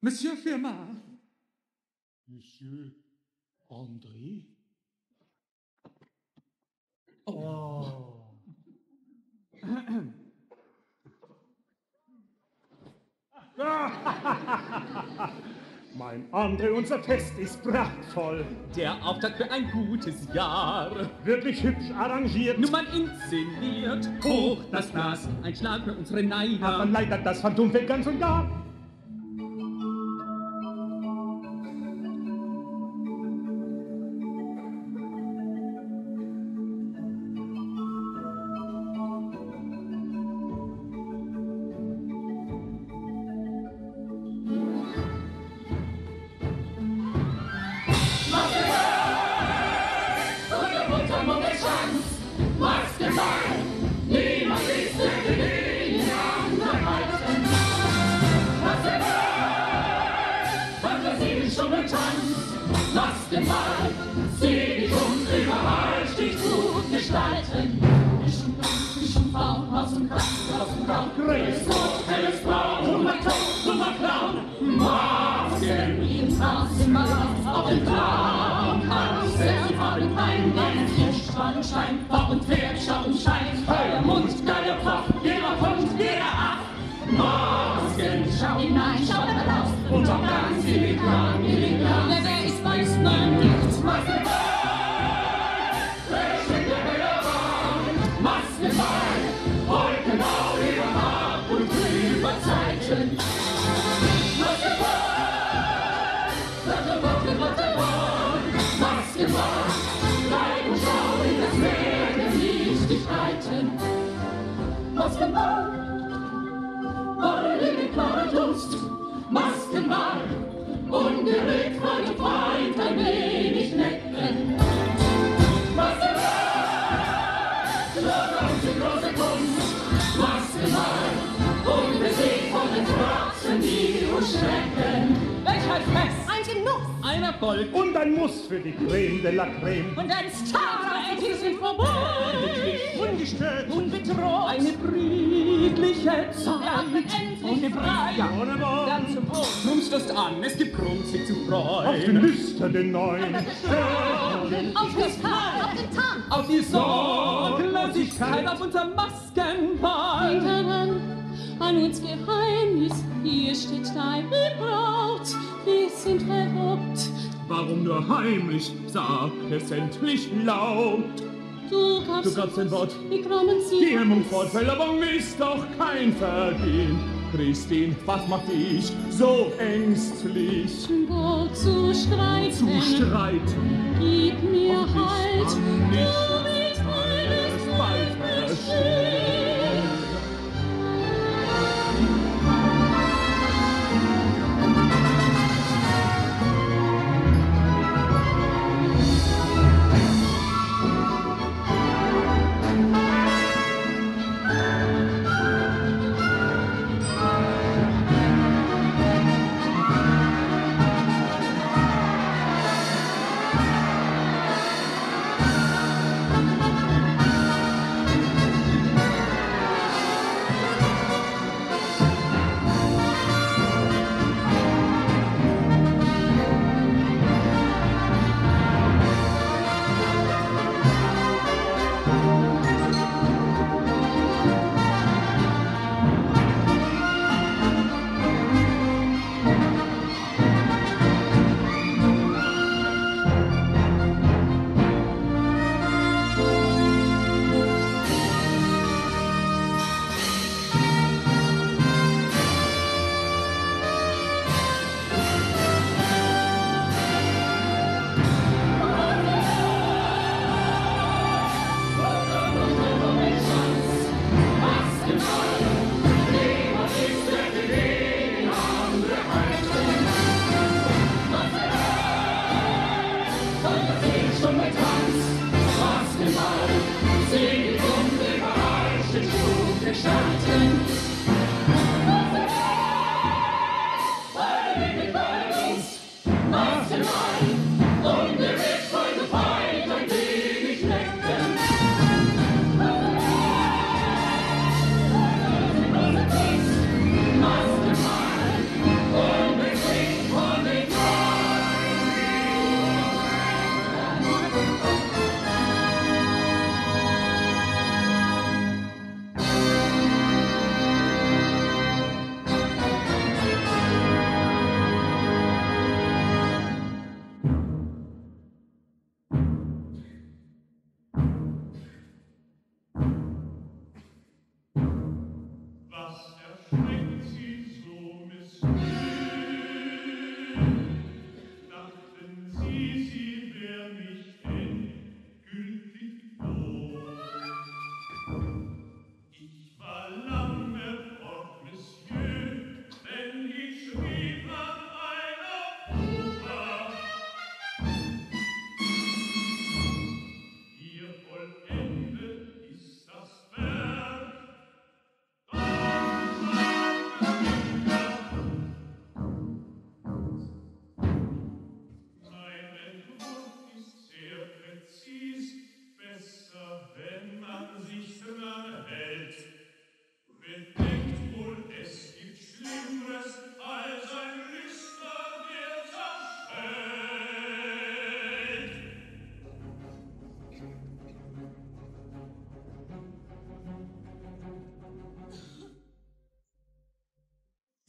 Monsieur Firmin. Monsieur André? Oh. Mein André, unser Fest ist prachtvoll. Der Auftakt für ein gutes Jahr. Wirklich hübsch arrangiert. Nummern inszeniert. Hoch das Glas, ein Schlag für unsere Neider. Aber leider das Phantom fällt ganz und gar. Endlich laut. Du gabst, Du gabst ein Wort. wie kommen sie? Die Hemmung fortfällt, aber ist doch kein Vergehen. Christine, was macht dich so ängstlich Wo zu streiten, zu streiten? gib mir Halt, du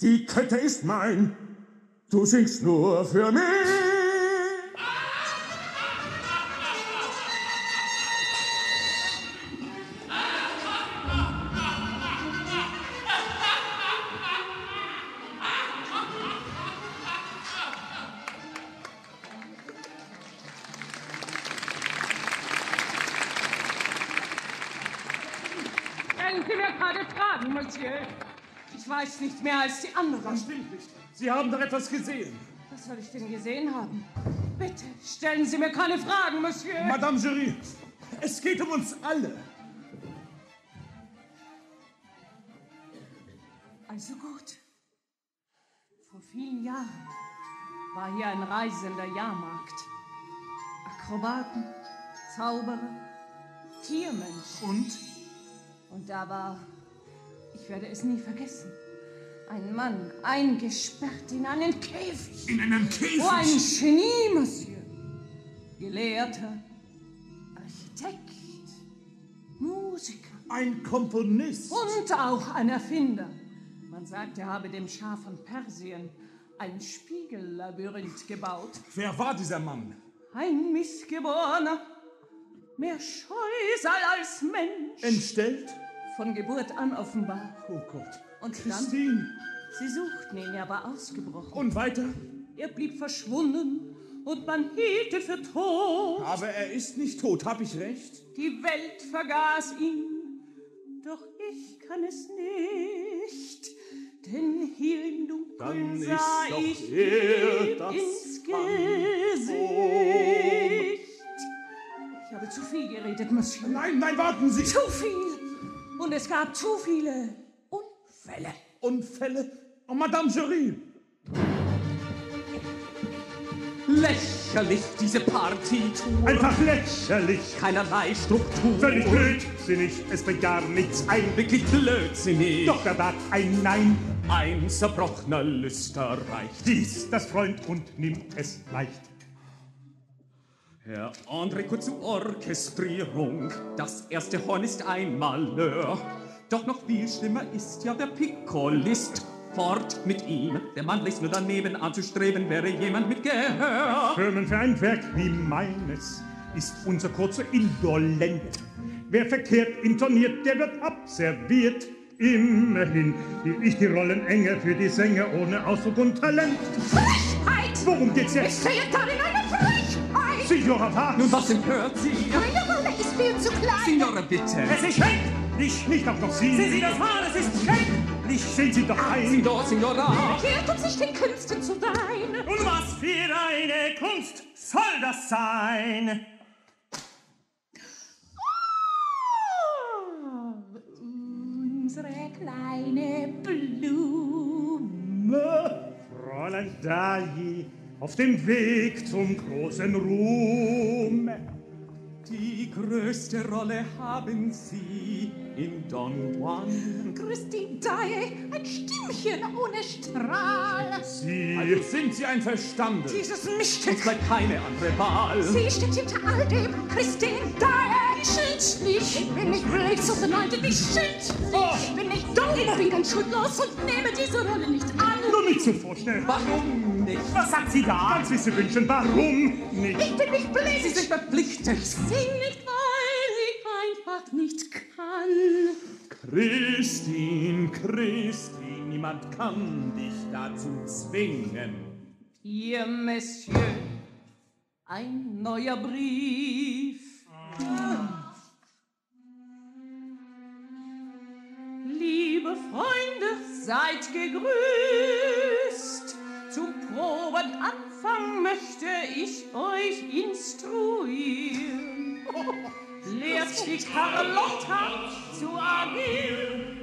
Die Kette ist mein. Du singst nur für mich. Die anderen. Das stimmt nicht. Sie haben doch etwas gesehen. Was soll ich denn gesehen haben? Bitte, stellen Sie mir keine Fragen, Monsieur. Madame Jury, es geht um uns alle. Also gut. Vor vielen Jahren war hier ein reisender Jahrmarkt. Akrobaten, Zauberer, Tiermenschen. Und? Und da war, ich werde es nie vergessen, ein Mann eingesperrt in einen Käfig. In einem Käfig? Oh, ein Genie, Monsieur. Gelehrter, Architekt, Musiker. Ein Komponist. Und auch ein Erfinder. Man sagt, er habe dem Schah von Persien ein Spiegellabyrinth gebaut. Wer war dieser Mann? Ein Missgeborener, mehr Scheusal als Mensch. Entstellt? Von Geburt an offenbar. Oh Gott. Und Christine. dann? Sie suchten ihn, er war ausgebrochen. Und weiter? Er blieb verschwunden und man hielt ihn für tot. Aber er ist nicht tot, hab ich recht? Die Welt vergaß ihn, doch ich kann es nicht. Denn hier im Dunkeln sah doch ich ihm das ins. Gesicht. Ich habe zu viel geredet, Monsieur. Nein, nein, warten Sie. Zu viel. Und es gab zu viele Unfälle. Unfälle? Oh, Madame Jury. Lächerlich, diese Partitur. Einfach lächerlich. Keinerlei Struktur. Völlig blödsinnig. Es bringt gar nichts ein. Wirklich blödsinnig. Doch da war ein Nein. Ein zerbrochener Lüsterreich. Dies das Freund und nimmt es leicht. Herr André kurz zur Orchestrierung. Das erste Horn ist ein Malheur. Doch noch viel schlimmer ist ja der Piccolist. Fort mit ihm. Der Mann lässt nur daneben anzustreben, wäre jemand mit Gehör. Firmen für ein Werk wie meines ist unser Kurzer indolent. Wer verkehrt intoniert, der wird abserviert. Immerhin hielt ich die Rollen enge für die Sänger ohne Ausdruck und Talent. Frechheit! Worum geht's Ich jetzt? sehe darin eine Frechheit! Signora Paz! Nun, was empört Sie? Meine Rolle ist viel zu klein! Signora, bitte. Es ist schändlich! Nicht auch noch Sie! Sehen Sie das Haar, es ist schändlich! Sehen Sie doch ein! Signor, Signora! Kehrt, um sich den Künsten zu weihen! Und was für eine Kunst soll das sein? Unsere kleine Blume. Fräulein Dali, auf dem Weg zum großen Ruhm. Die größte Rolle haben Sie in Don Juan. Christine Daae, ein Stimmchen ohne Strahl. Sie... Also sind Sie einverstanden? Dieses Uns Mischstück. bleibt keine andere Wahl. Sie steht hinter all dem. Christine Daae. Schützlich. Ich bin nicht Blitz und beneide mich schützlich. Ich bin nicht dumm. Ich bin ganz schuldlos und nehme diese Rolle nicht an. Nur nicht so vorschnell. Warum nicht? Was sagt sie da? Ganz wie Sie wünschen. Warum nicht? Ich bin nicht blind. Sie sind verpflichtet. Sing nicht, weil ich einfach nicht kann. Christine Nein, Christi, niemand kann dich dazu zwingen. Hier, Monsieur, ein neuer Brief. Liebe Freunde, seid gegrüßt. Zum Probenanfang möchte ich euch instruieren. Lehrt die Carlotta zu agieren.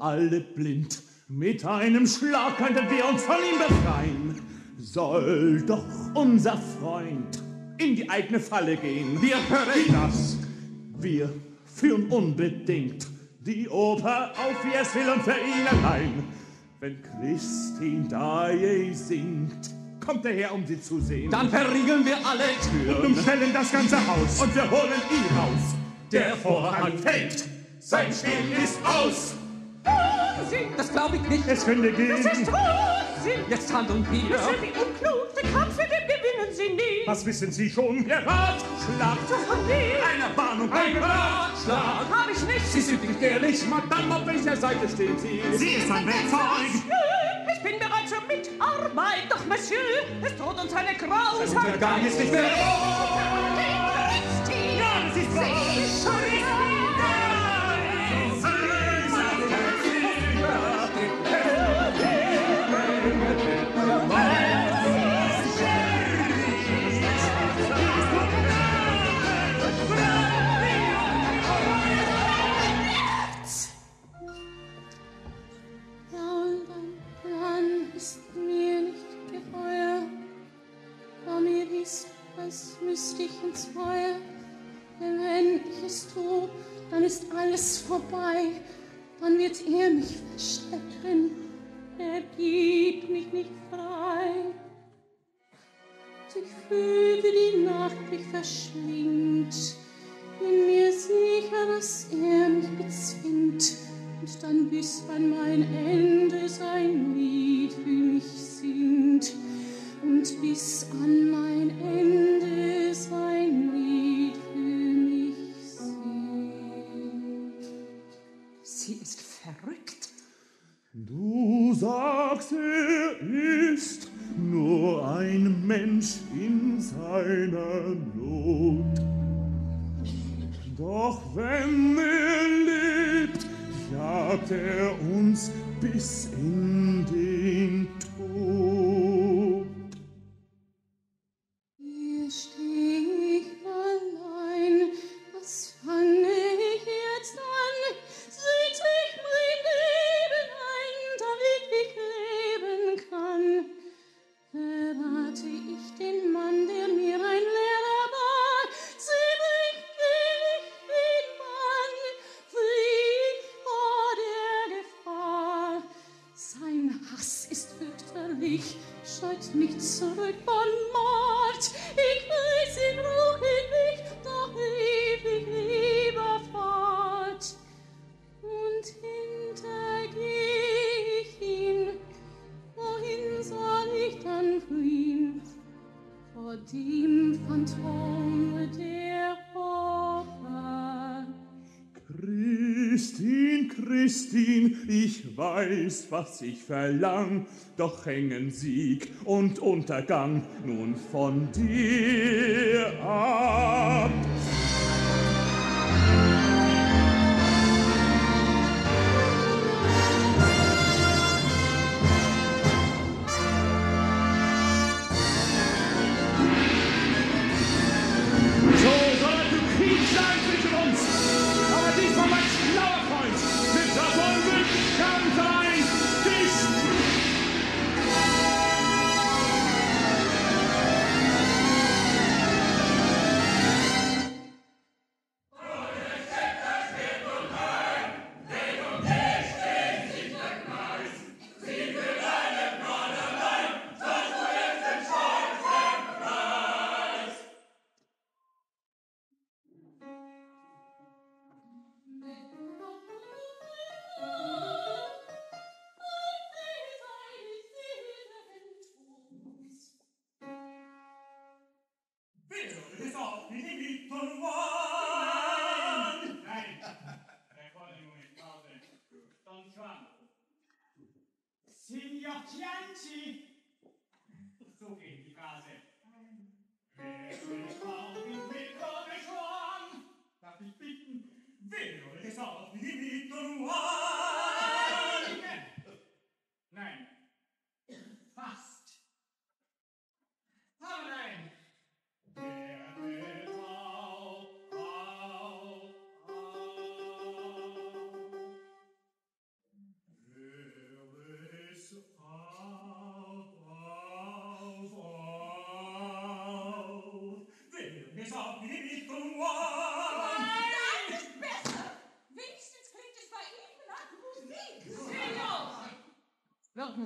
Alle blind. Mit einem Schlag könnten wir uns von ihm befreien. Soll doch unser Freund in die eigene Falle gehen. Wir hören das. Wir führen unbedingt die Oper auf, wie es will und für ihn allein. Wenn Christine Daae singt, kommt er her, um sie zu sehen. Dann verriegeln wir alle Türen. Und umstellen das ganze Haus. Und wir holen ihn raus. Der Vorhang fällt. Sein Spiel ist aus. Das glaube ich nicht. Es könnte gehen. Das ist Unsinn! Jetzt handeln wir. Das sind die unklug, der Kampf, den gewinnen Sie nie. Was wissen Sie schon? Der Ratschlag. So von wem? Eine Warnung. Ein Ratschlag. Hab ich nicht. Sie sind nicht ehrlich, Madame, auf welcher Seite stehen Sie? Sie ist ein Werkzeug. Ich bin bereit zur Mitarbeit, doch Monsieur, es droht uns eine Grausamkeit. Untergang ist nicht mehr. Ins Feuer. Denn wenn ich es tu, dann ist alles vorbei. Dann wird er mich verstecken. Er gibt mich nicht frei. Ich fühle, wie die Nacht mich verschlingt. Bin mir sicher, dass er mich bezwingt. Und dann bis an mein Ende sein Lied für mich singt. Und bis an mein Ende sein Lied für mich. Sie ist verrückt. Du sagst, er ist nur ein Mensch in seiner Not. Doch wenn er lebt, jagt er uns bis in den Tod. Fürchterlich, scheut mich zurück von Mord. Ich weiß, ihn weiß, was ich verlang, doch hängen Sieg und Untergang nun von dir ab.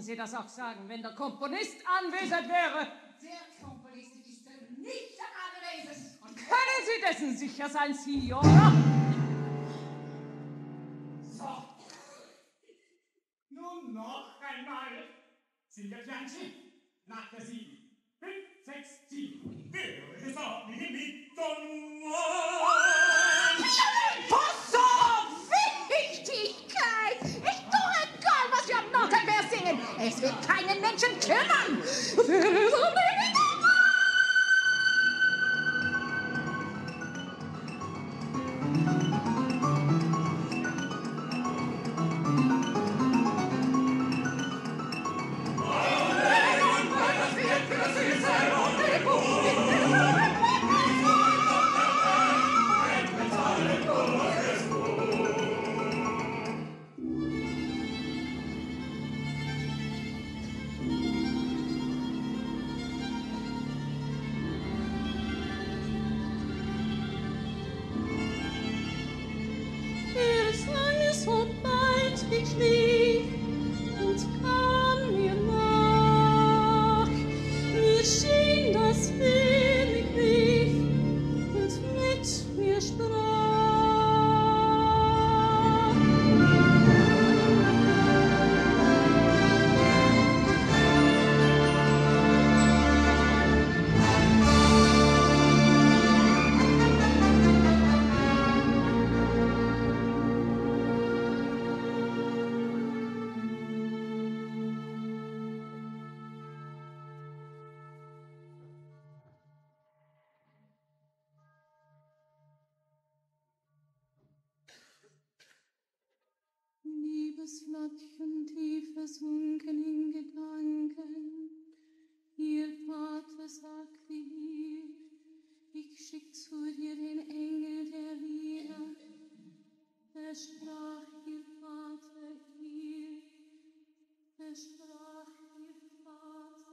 Sie das auch sagen, wenn der Komponist anwesend wäre. Der Komponist ist nicht anwesend. Und können Sie dessen sicher sein, Signora? tiefes Flattchen, tiefes Unken in Gedanken. Ihr Vater sagte mir, ich schick zu dir den Engel der Liebe. Er sprach, ihr Vater, ihr, er sprach, ihr Vater.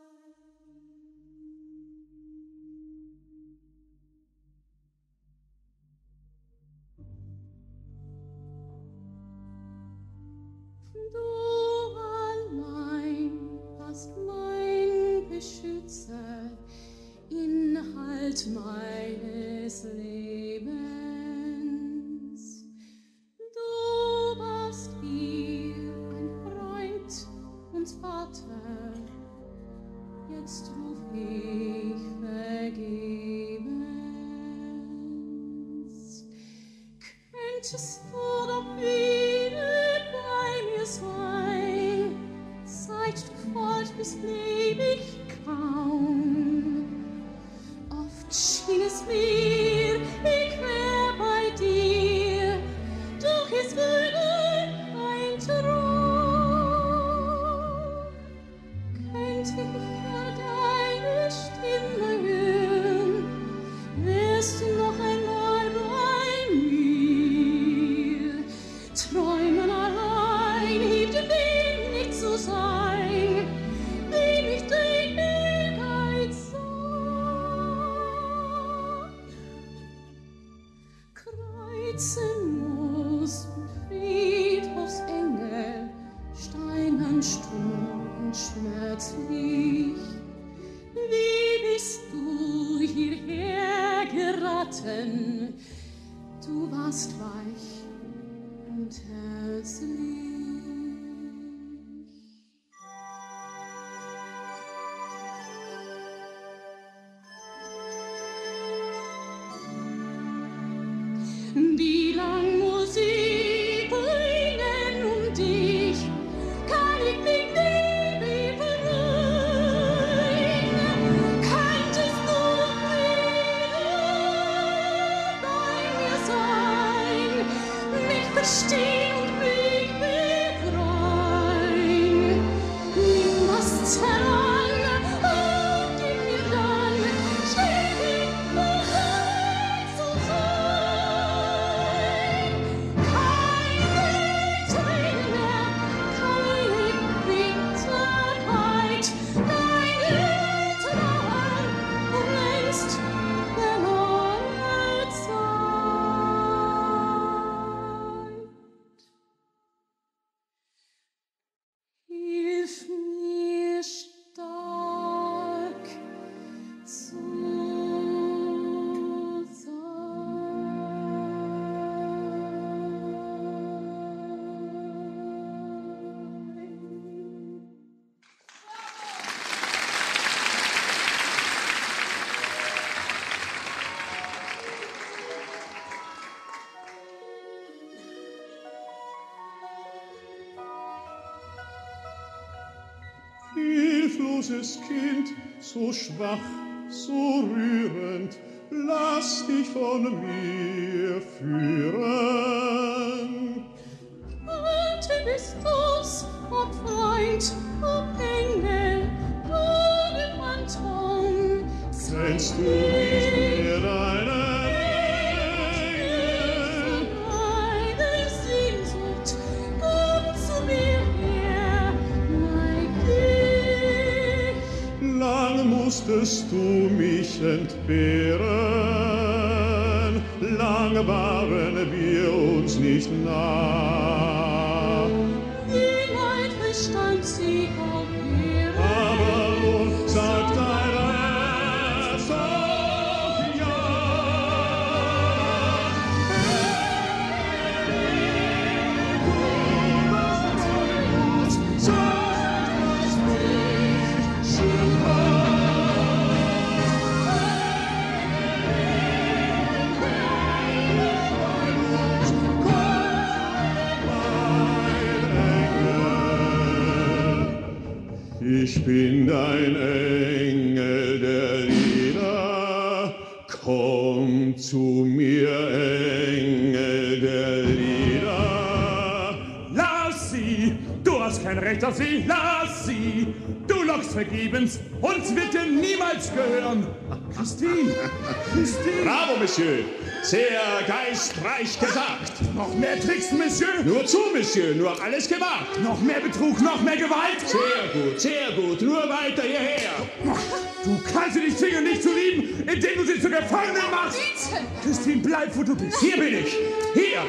Hilfloses Kind, so schwach, so rührend, lass dich von mir führen. Alte bist du's, ob Freund, ob Engel, Phantom. Kennst du nicht musstest du mich entbehren, lang waren wir uns nicht nah. Ich bin dein Engel der Lieder, komm zu mir, Engel der Lieder. Lass sie! Du hast kein Recht auf sie! Lass sie! Du lockst vergebens! Uns wird dir niemals gehören! Christine! Christine! Bravo, Monsieur! Sehr geistreich gesagt. Noch mehr Tricks, Monsieur! Nur zu, Monsieur, nur alles gewagt. Noch mehr Betrug, noch mehr Gewalt! Sehr gut, sehr gut, nur weiter hierher. Du kannst sie nicht zwingen, dich zu lieben, indem du sie zur Gefangenen machst! Christine, bleib, wo du bist! Hier bin ich, hier,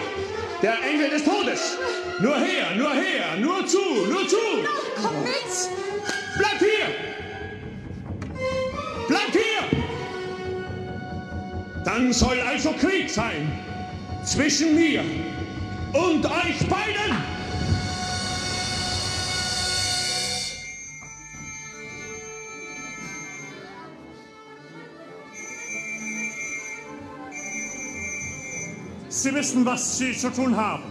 der Engel des Todes. Nur her, nur her, nur zu, nur zu. Komm mit! Bleibt hier! Dann soll also Krieg sein zwischen mir und euch beiden! Sie wissen, was Sie zu tun haben.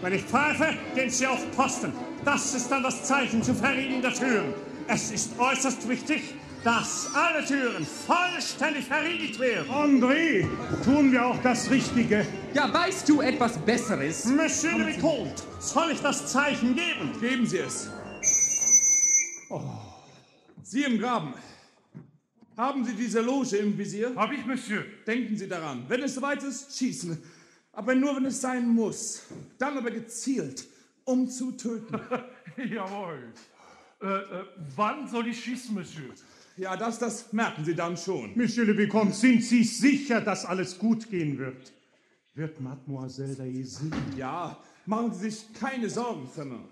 Wenn ich pfeife, gehen Sie auf Posten. Das ist dann das Zeichen zu verriegelnder Türen. Es ist äußerst wichtig, dass alle Türen vollständig verriegelt werden. André, tun wir auch das Richtige. Ja, weißt du etwas Besseres? Monsieur le Vicomte, soll ich das Zeichen geben? Geben Sie es. Oh. Sie im Graben. Haben Sie diese Loge im Visier? Hab ich, Monsieur. Denken Sie daran. Wenn es soweit ist, schießen. Aber nur, wenn es sein muss. Dann aber gezielt, um zu töten. Jawohl. Äh, äh, wann soll ich schießen, Monsieur? Ja, das, das merken Sie dann schon. Monsieur le Vicomte, sind Sie sicher, dass alles gut gehen wird? Wird Mademoiselle Daisy? Ja, machen Sie sich keine Sorgen, Firmin.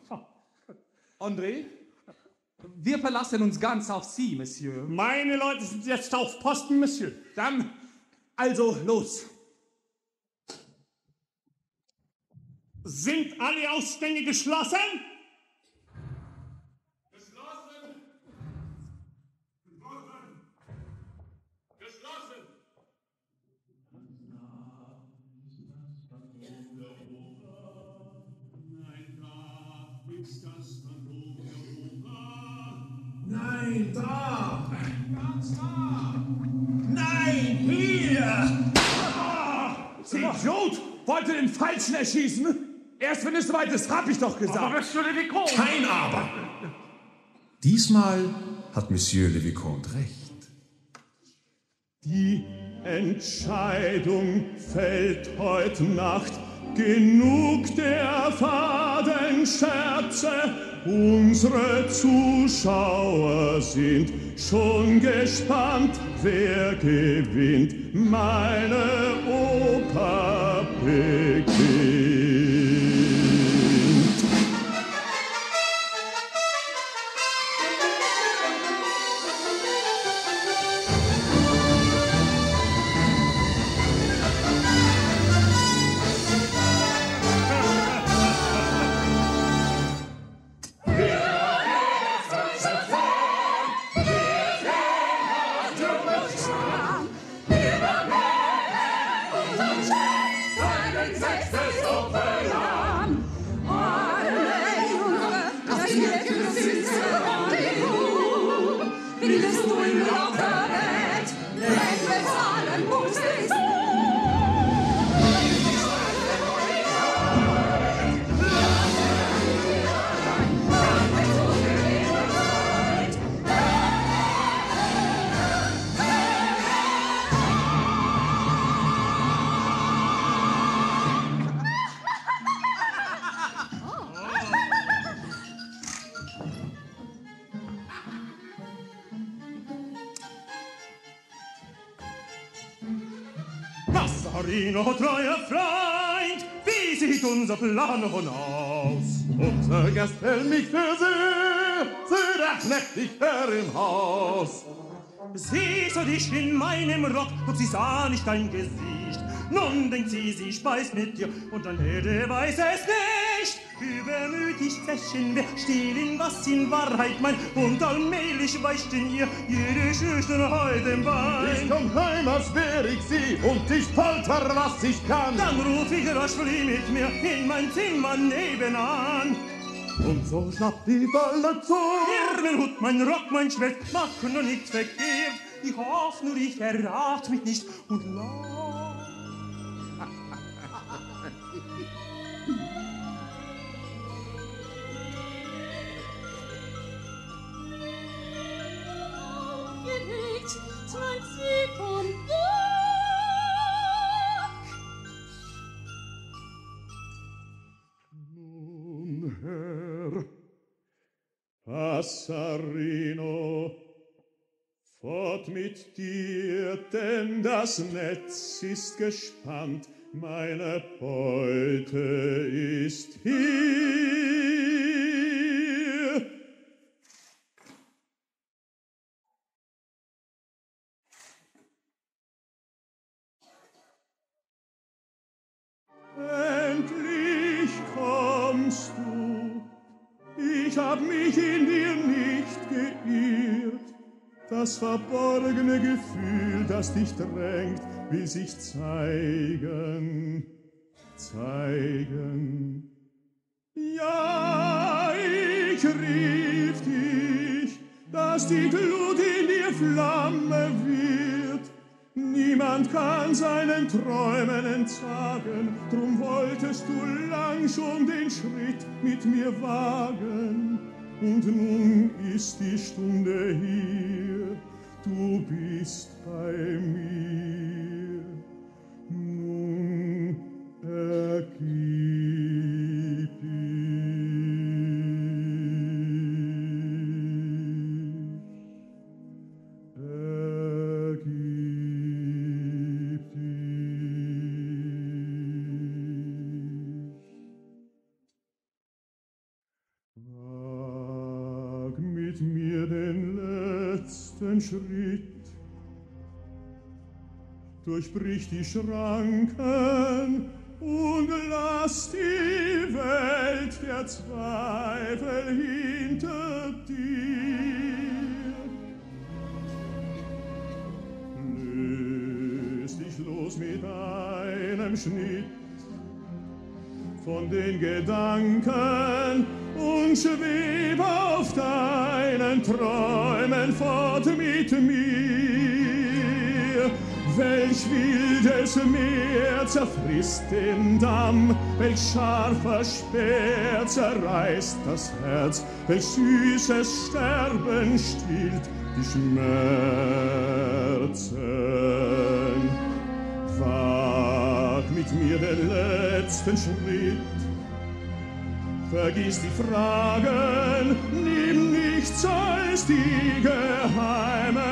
André? Wir verlassen uns ganz auf Sie, Monsieur. Meine Leute sind jetzt auf Posten, Monsieur. Dann also los. Sind alle Ausgänge geschlossen? Nein, hier! Sie Idiot! Wollte den Falschen erschießen? Erst wenn es soweit ist, hab ich doch gesagt. Aber Monsieur le Vicomte! Kein Aber! Diesmal hat Monsieur le Vicomte recht. Die Entscheidung fällt heute Nacht. Genug der faden Scherze. Unsere Zuschauer sind schon gespannt, wer gewinnt. Meine Oper beginnt. Passarino, treuer Freund, wie sieht unser Plan nun aus? Unser Gast hält mich für sehr, sehr knechtig Herr im Haus. Sie sah dich in meinem Rock und sie sah nicht dein Gesicht. Nun denkt sie, sie speist mit dir und dann Rede weiß es nicht. Übermütig zechen wir, stehlen, was in Wahrheit meint und allmählich weicht in ihr jede Schüchternheit im Bein. Ich komm heim, als wär ich sie und ich polter, was ich kann. Dann ruf ich rasch flieh mit mir in mein Zimmer nebenan. Und so schnappt die Falle zu. Hier, mein Hut, mein Rock, mein Schwert, mach nur nicht verkehrt. Ich hoff nur, ich verrat mich nicht und lach. Passarino, fort mit dir, denn das Netz ist gespannt, meine Beute ist hier. das verborgene Gefühl, das dich drängt, will sich zeigen, zeigen. Ja, ich rief dich, dass die Glut in dir Flamme wird. Niemand kann seinen Träumen entsagen, drum wolltest du lang schon den Schritt mit mir wagen. und nun ist die Stunde hier, du bist bei mir. durchbrich die Schranken und lass die Welt der Zweifel hinter dir. Löst dich los mit einem Schnitt von den Gedanken und schweb auf deinen Träumen fort mit mir. Welch wildes Meer zerfrisst den Damm, welch scharfer Speer zerreißt das Herz, welch süßes Sterben stillt die Schmerzen. Wag mit mir den letzten Schritt, vergiss die Fragen, nimm nichts als die Geheime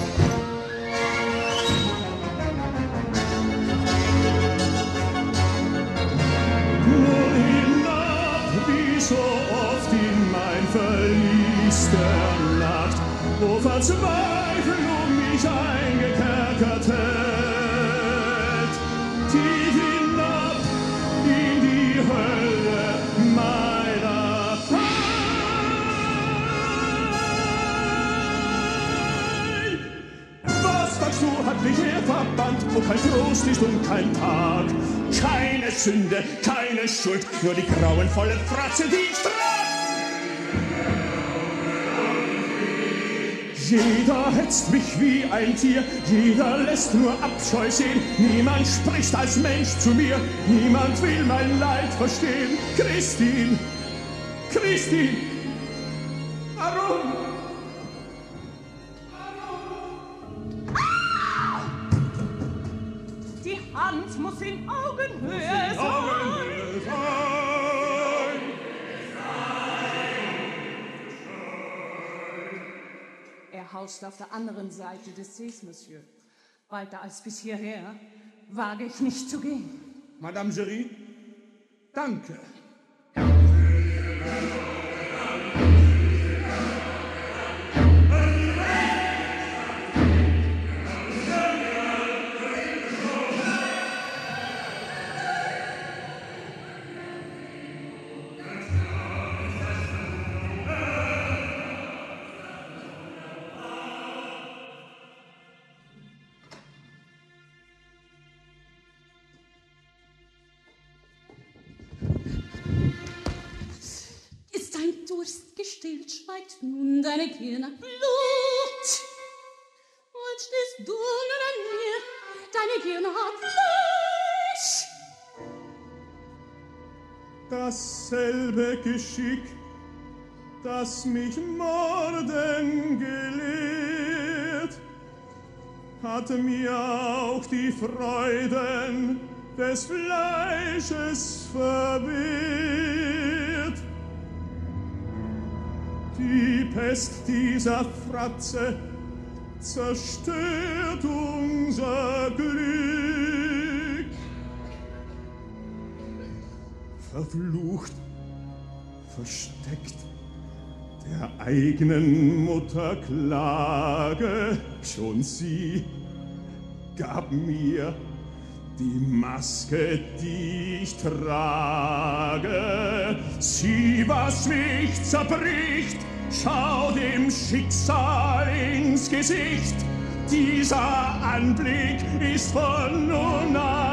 Schuld, nur die grauenvolle Fratze, die ich trag. Jeder hetzt mich wie ein Tier, jeder lässt nur Abscheu sehen. Niemand spricht als Mensch zu mir, niemand will mein Leid verstehen. Christine, Christine, Haust auf der anderen Seite des Sees, Monsieur. Weiter als bis hierher wage ich nicht zu gehen. Madame Gery, danke. Ist schweigt nun deine nach Blut. Und stehst du nun an mir, deine Gier nach Fleisch. Dasselbe Geschick, das mich morden gelehrt, hatte mir auch die Freuden des Fleisches verwehrt. Die Pest dieser Fratze zerstört unser Glück. Verflucht, versteckt der eigenen Mutter Klage, schon sie gab mir die Maske, die ich trage. Sie, was mich zerbricht, schau dem Schicksal ins Gesicht. Dieser Anblick ist von nun an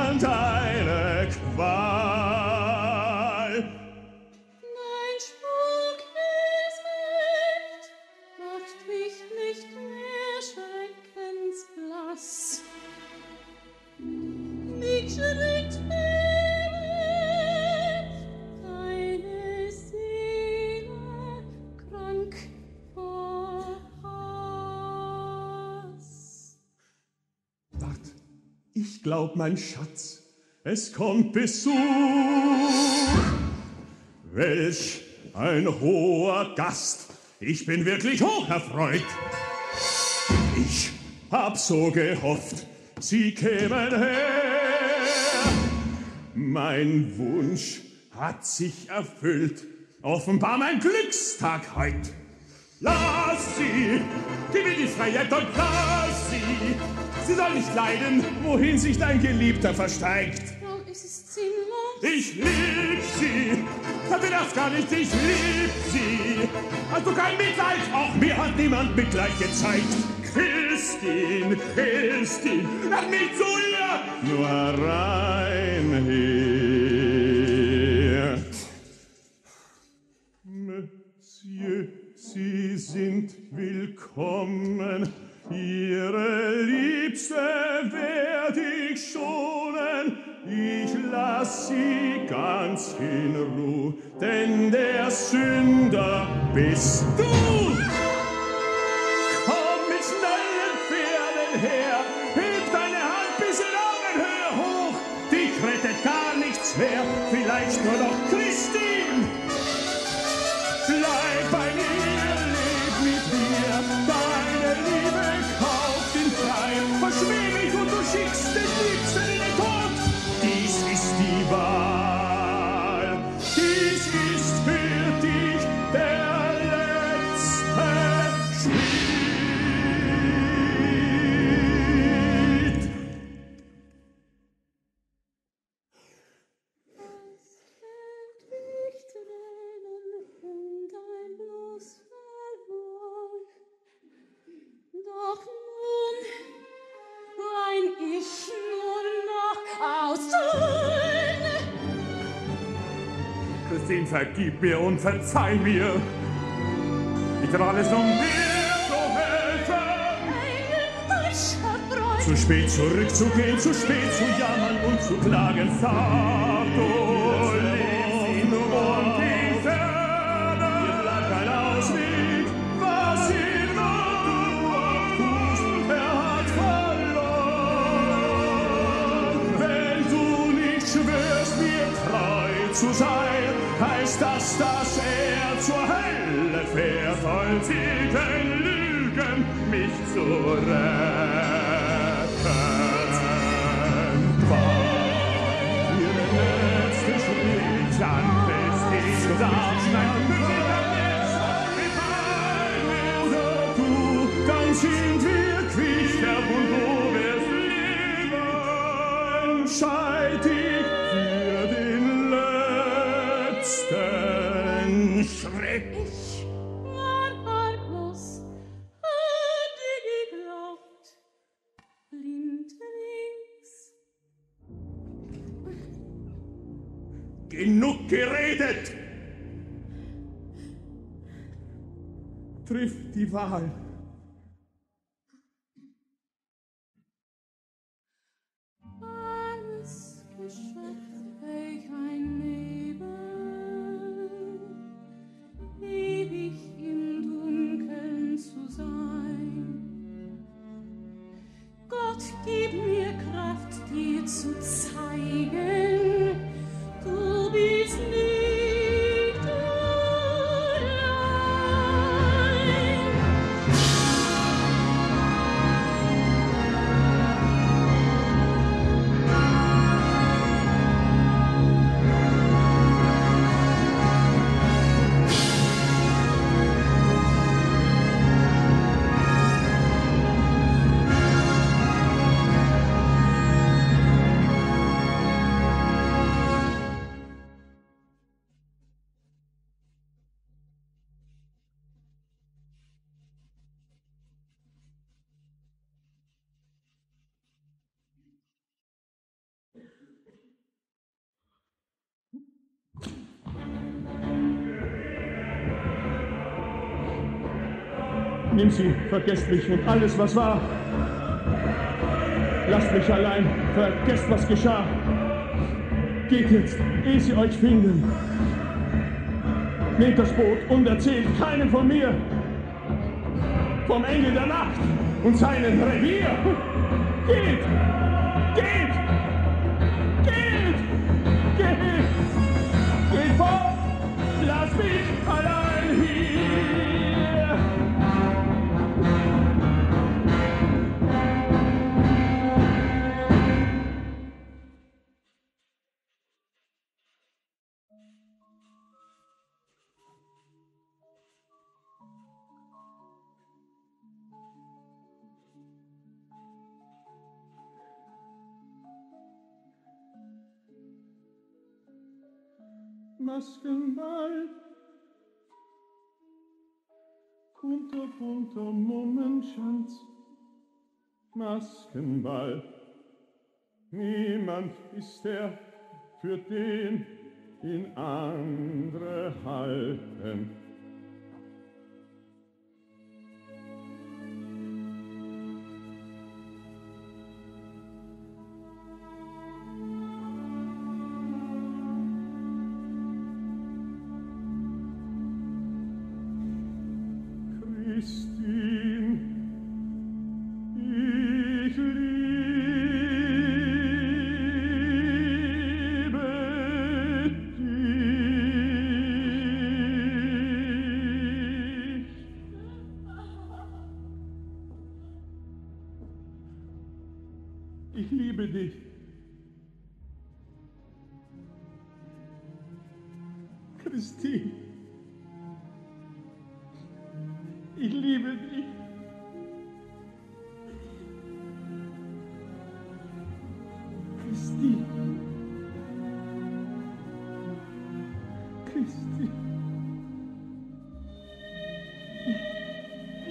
glaub, mein Schatz, es kommt Besuch. Welch ein hoher Gast, ich bin wirklich hoch erfreut. Ich hab so gehofft, Sie kämen her. Mein Wunsch hat sich erfüllt, offenbar mein Glückstag heut. Lass sie, gib mir die Freiheit und lass sie. Sie soll nicht leiden, wohin sich dein Geliebter versteigt. Es ist sinnlos. Ich lieb sie, du das gar nicht, ich lieb sie. Hast du kein Mitleid? Auch mir hat niemand Mitleid gezeigt. Christine, Christine, lass mich zu ihr, nur rein hier. sind willkommen. Ihre Liebste werd ich schonen, ich lass sie ganz in Ruhe, denn der Sünder bist du. Komm mit schnellen Pferden her, hilf deine Hand bis in Augenhöhe hoch, dich rettet gar nichts mehr, vielleicht nur noch Christine, vergib mir und verzeih mir. Ich tat alles, um dir zu helfen. Zu spät zurückzugehen, zu spät zu jammern und zu klagen. Sag, du heißt das, dass er zur Hölle fährt, als gegen Lügen mich zu retten. Genug geredet! Triff die Wahl. Nimm sie, vergesst mich und alles, was war. Lasst mich allein, vergesst, was geschah. Geht jetzt, ehe sie euch finden. Nehmt das Boot und erzählt keinen von mir. Vom Engel der Nacht und seinem Revier. Geht! Geht! Maskenball. Kunterbunter Mummenschanz. Maskenball. Niemand ist der, für den ihn andere halten.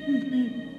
Mm-hmm.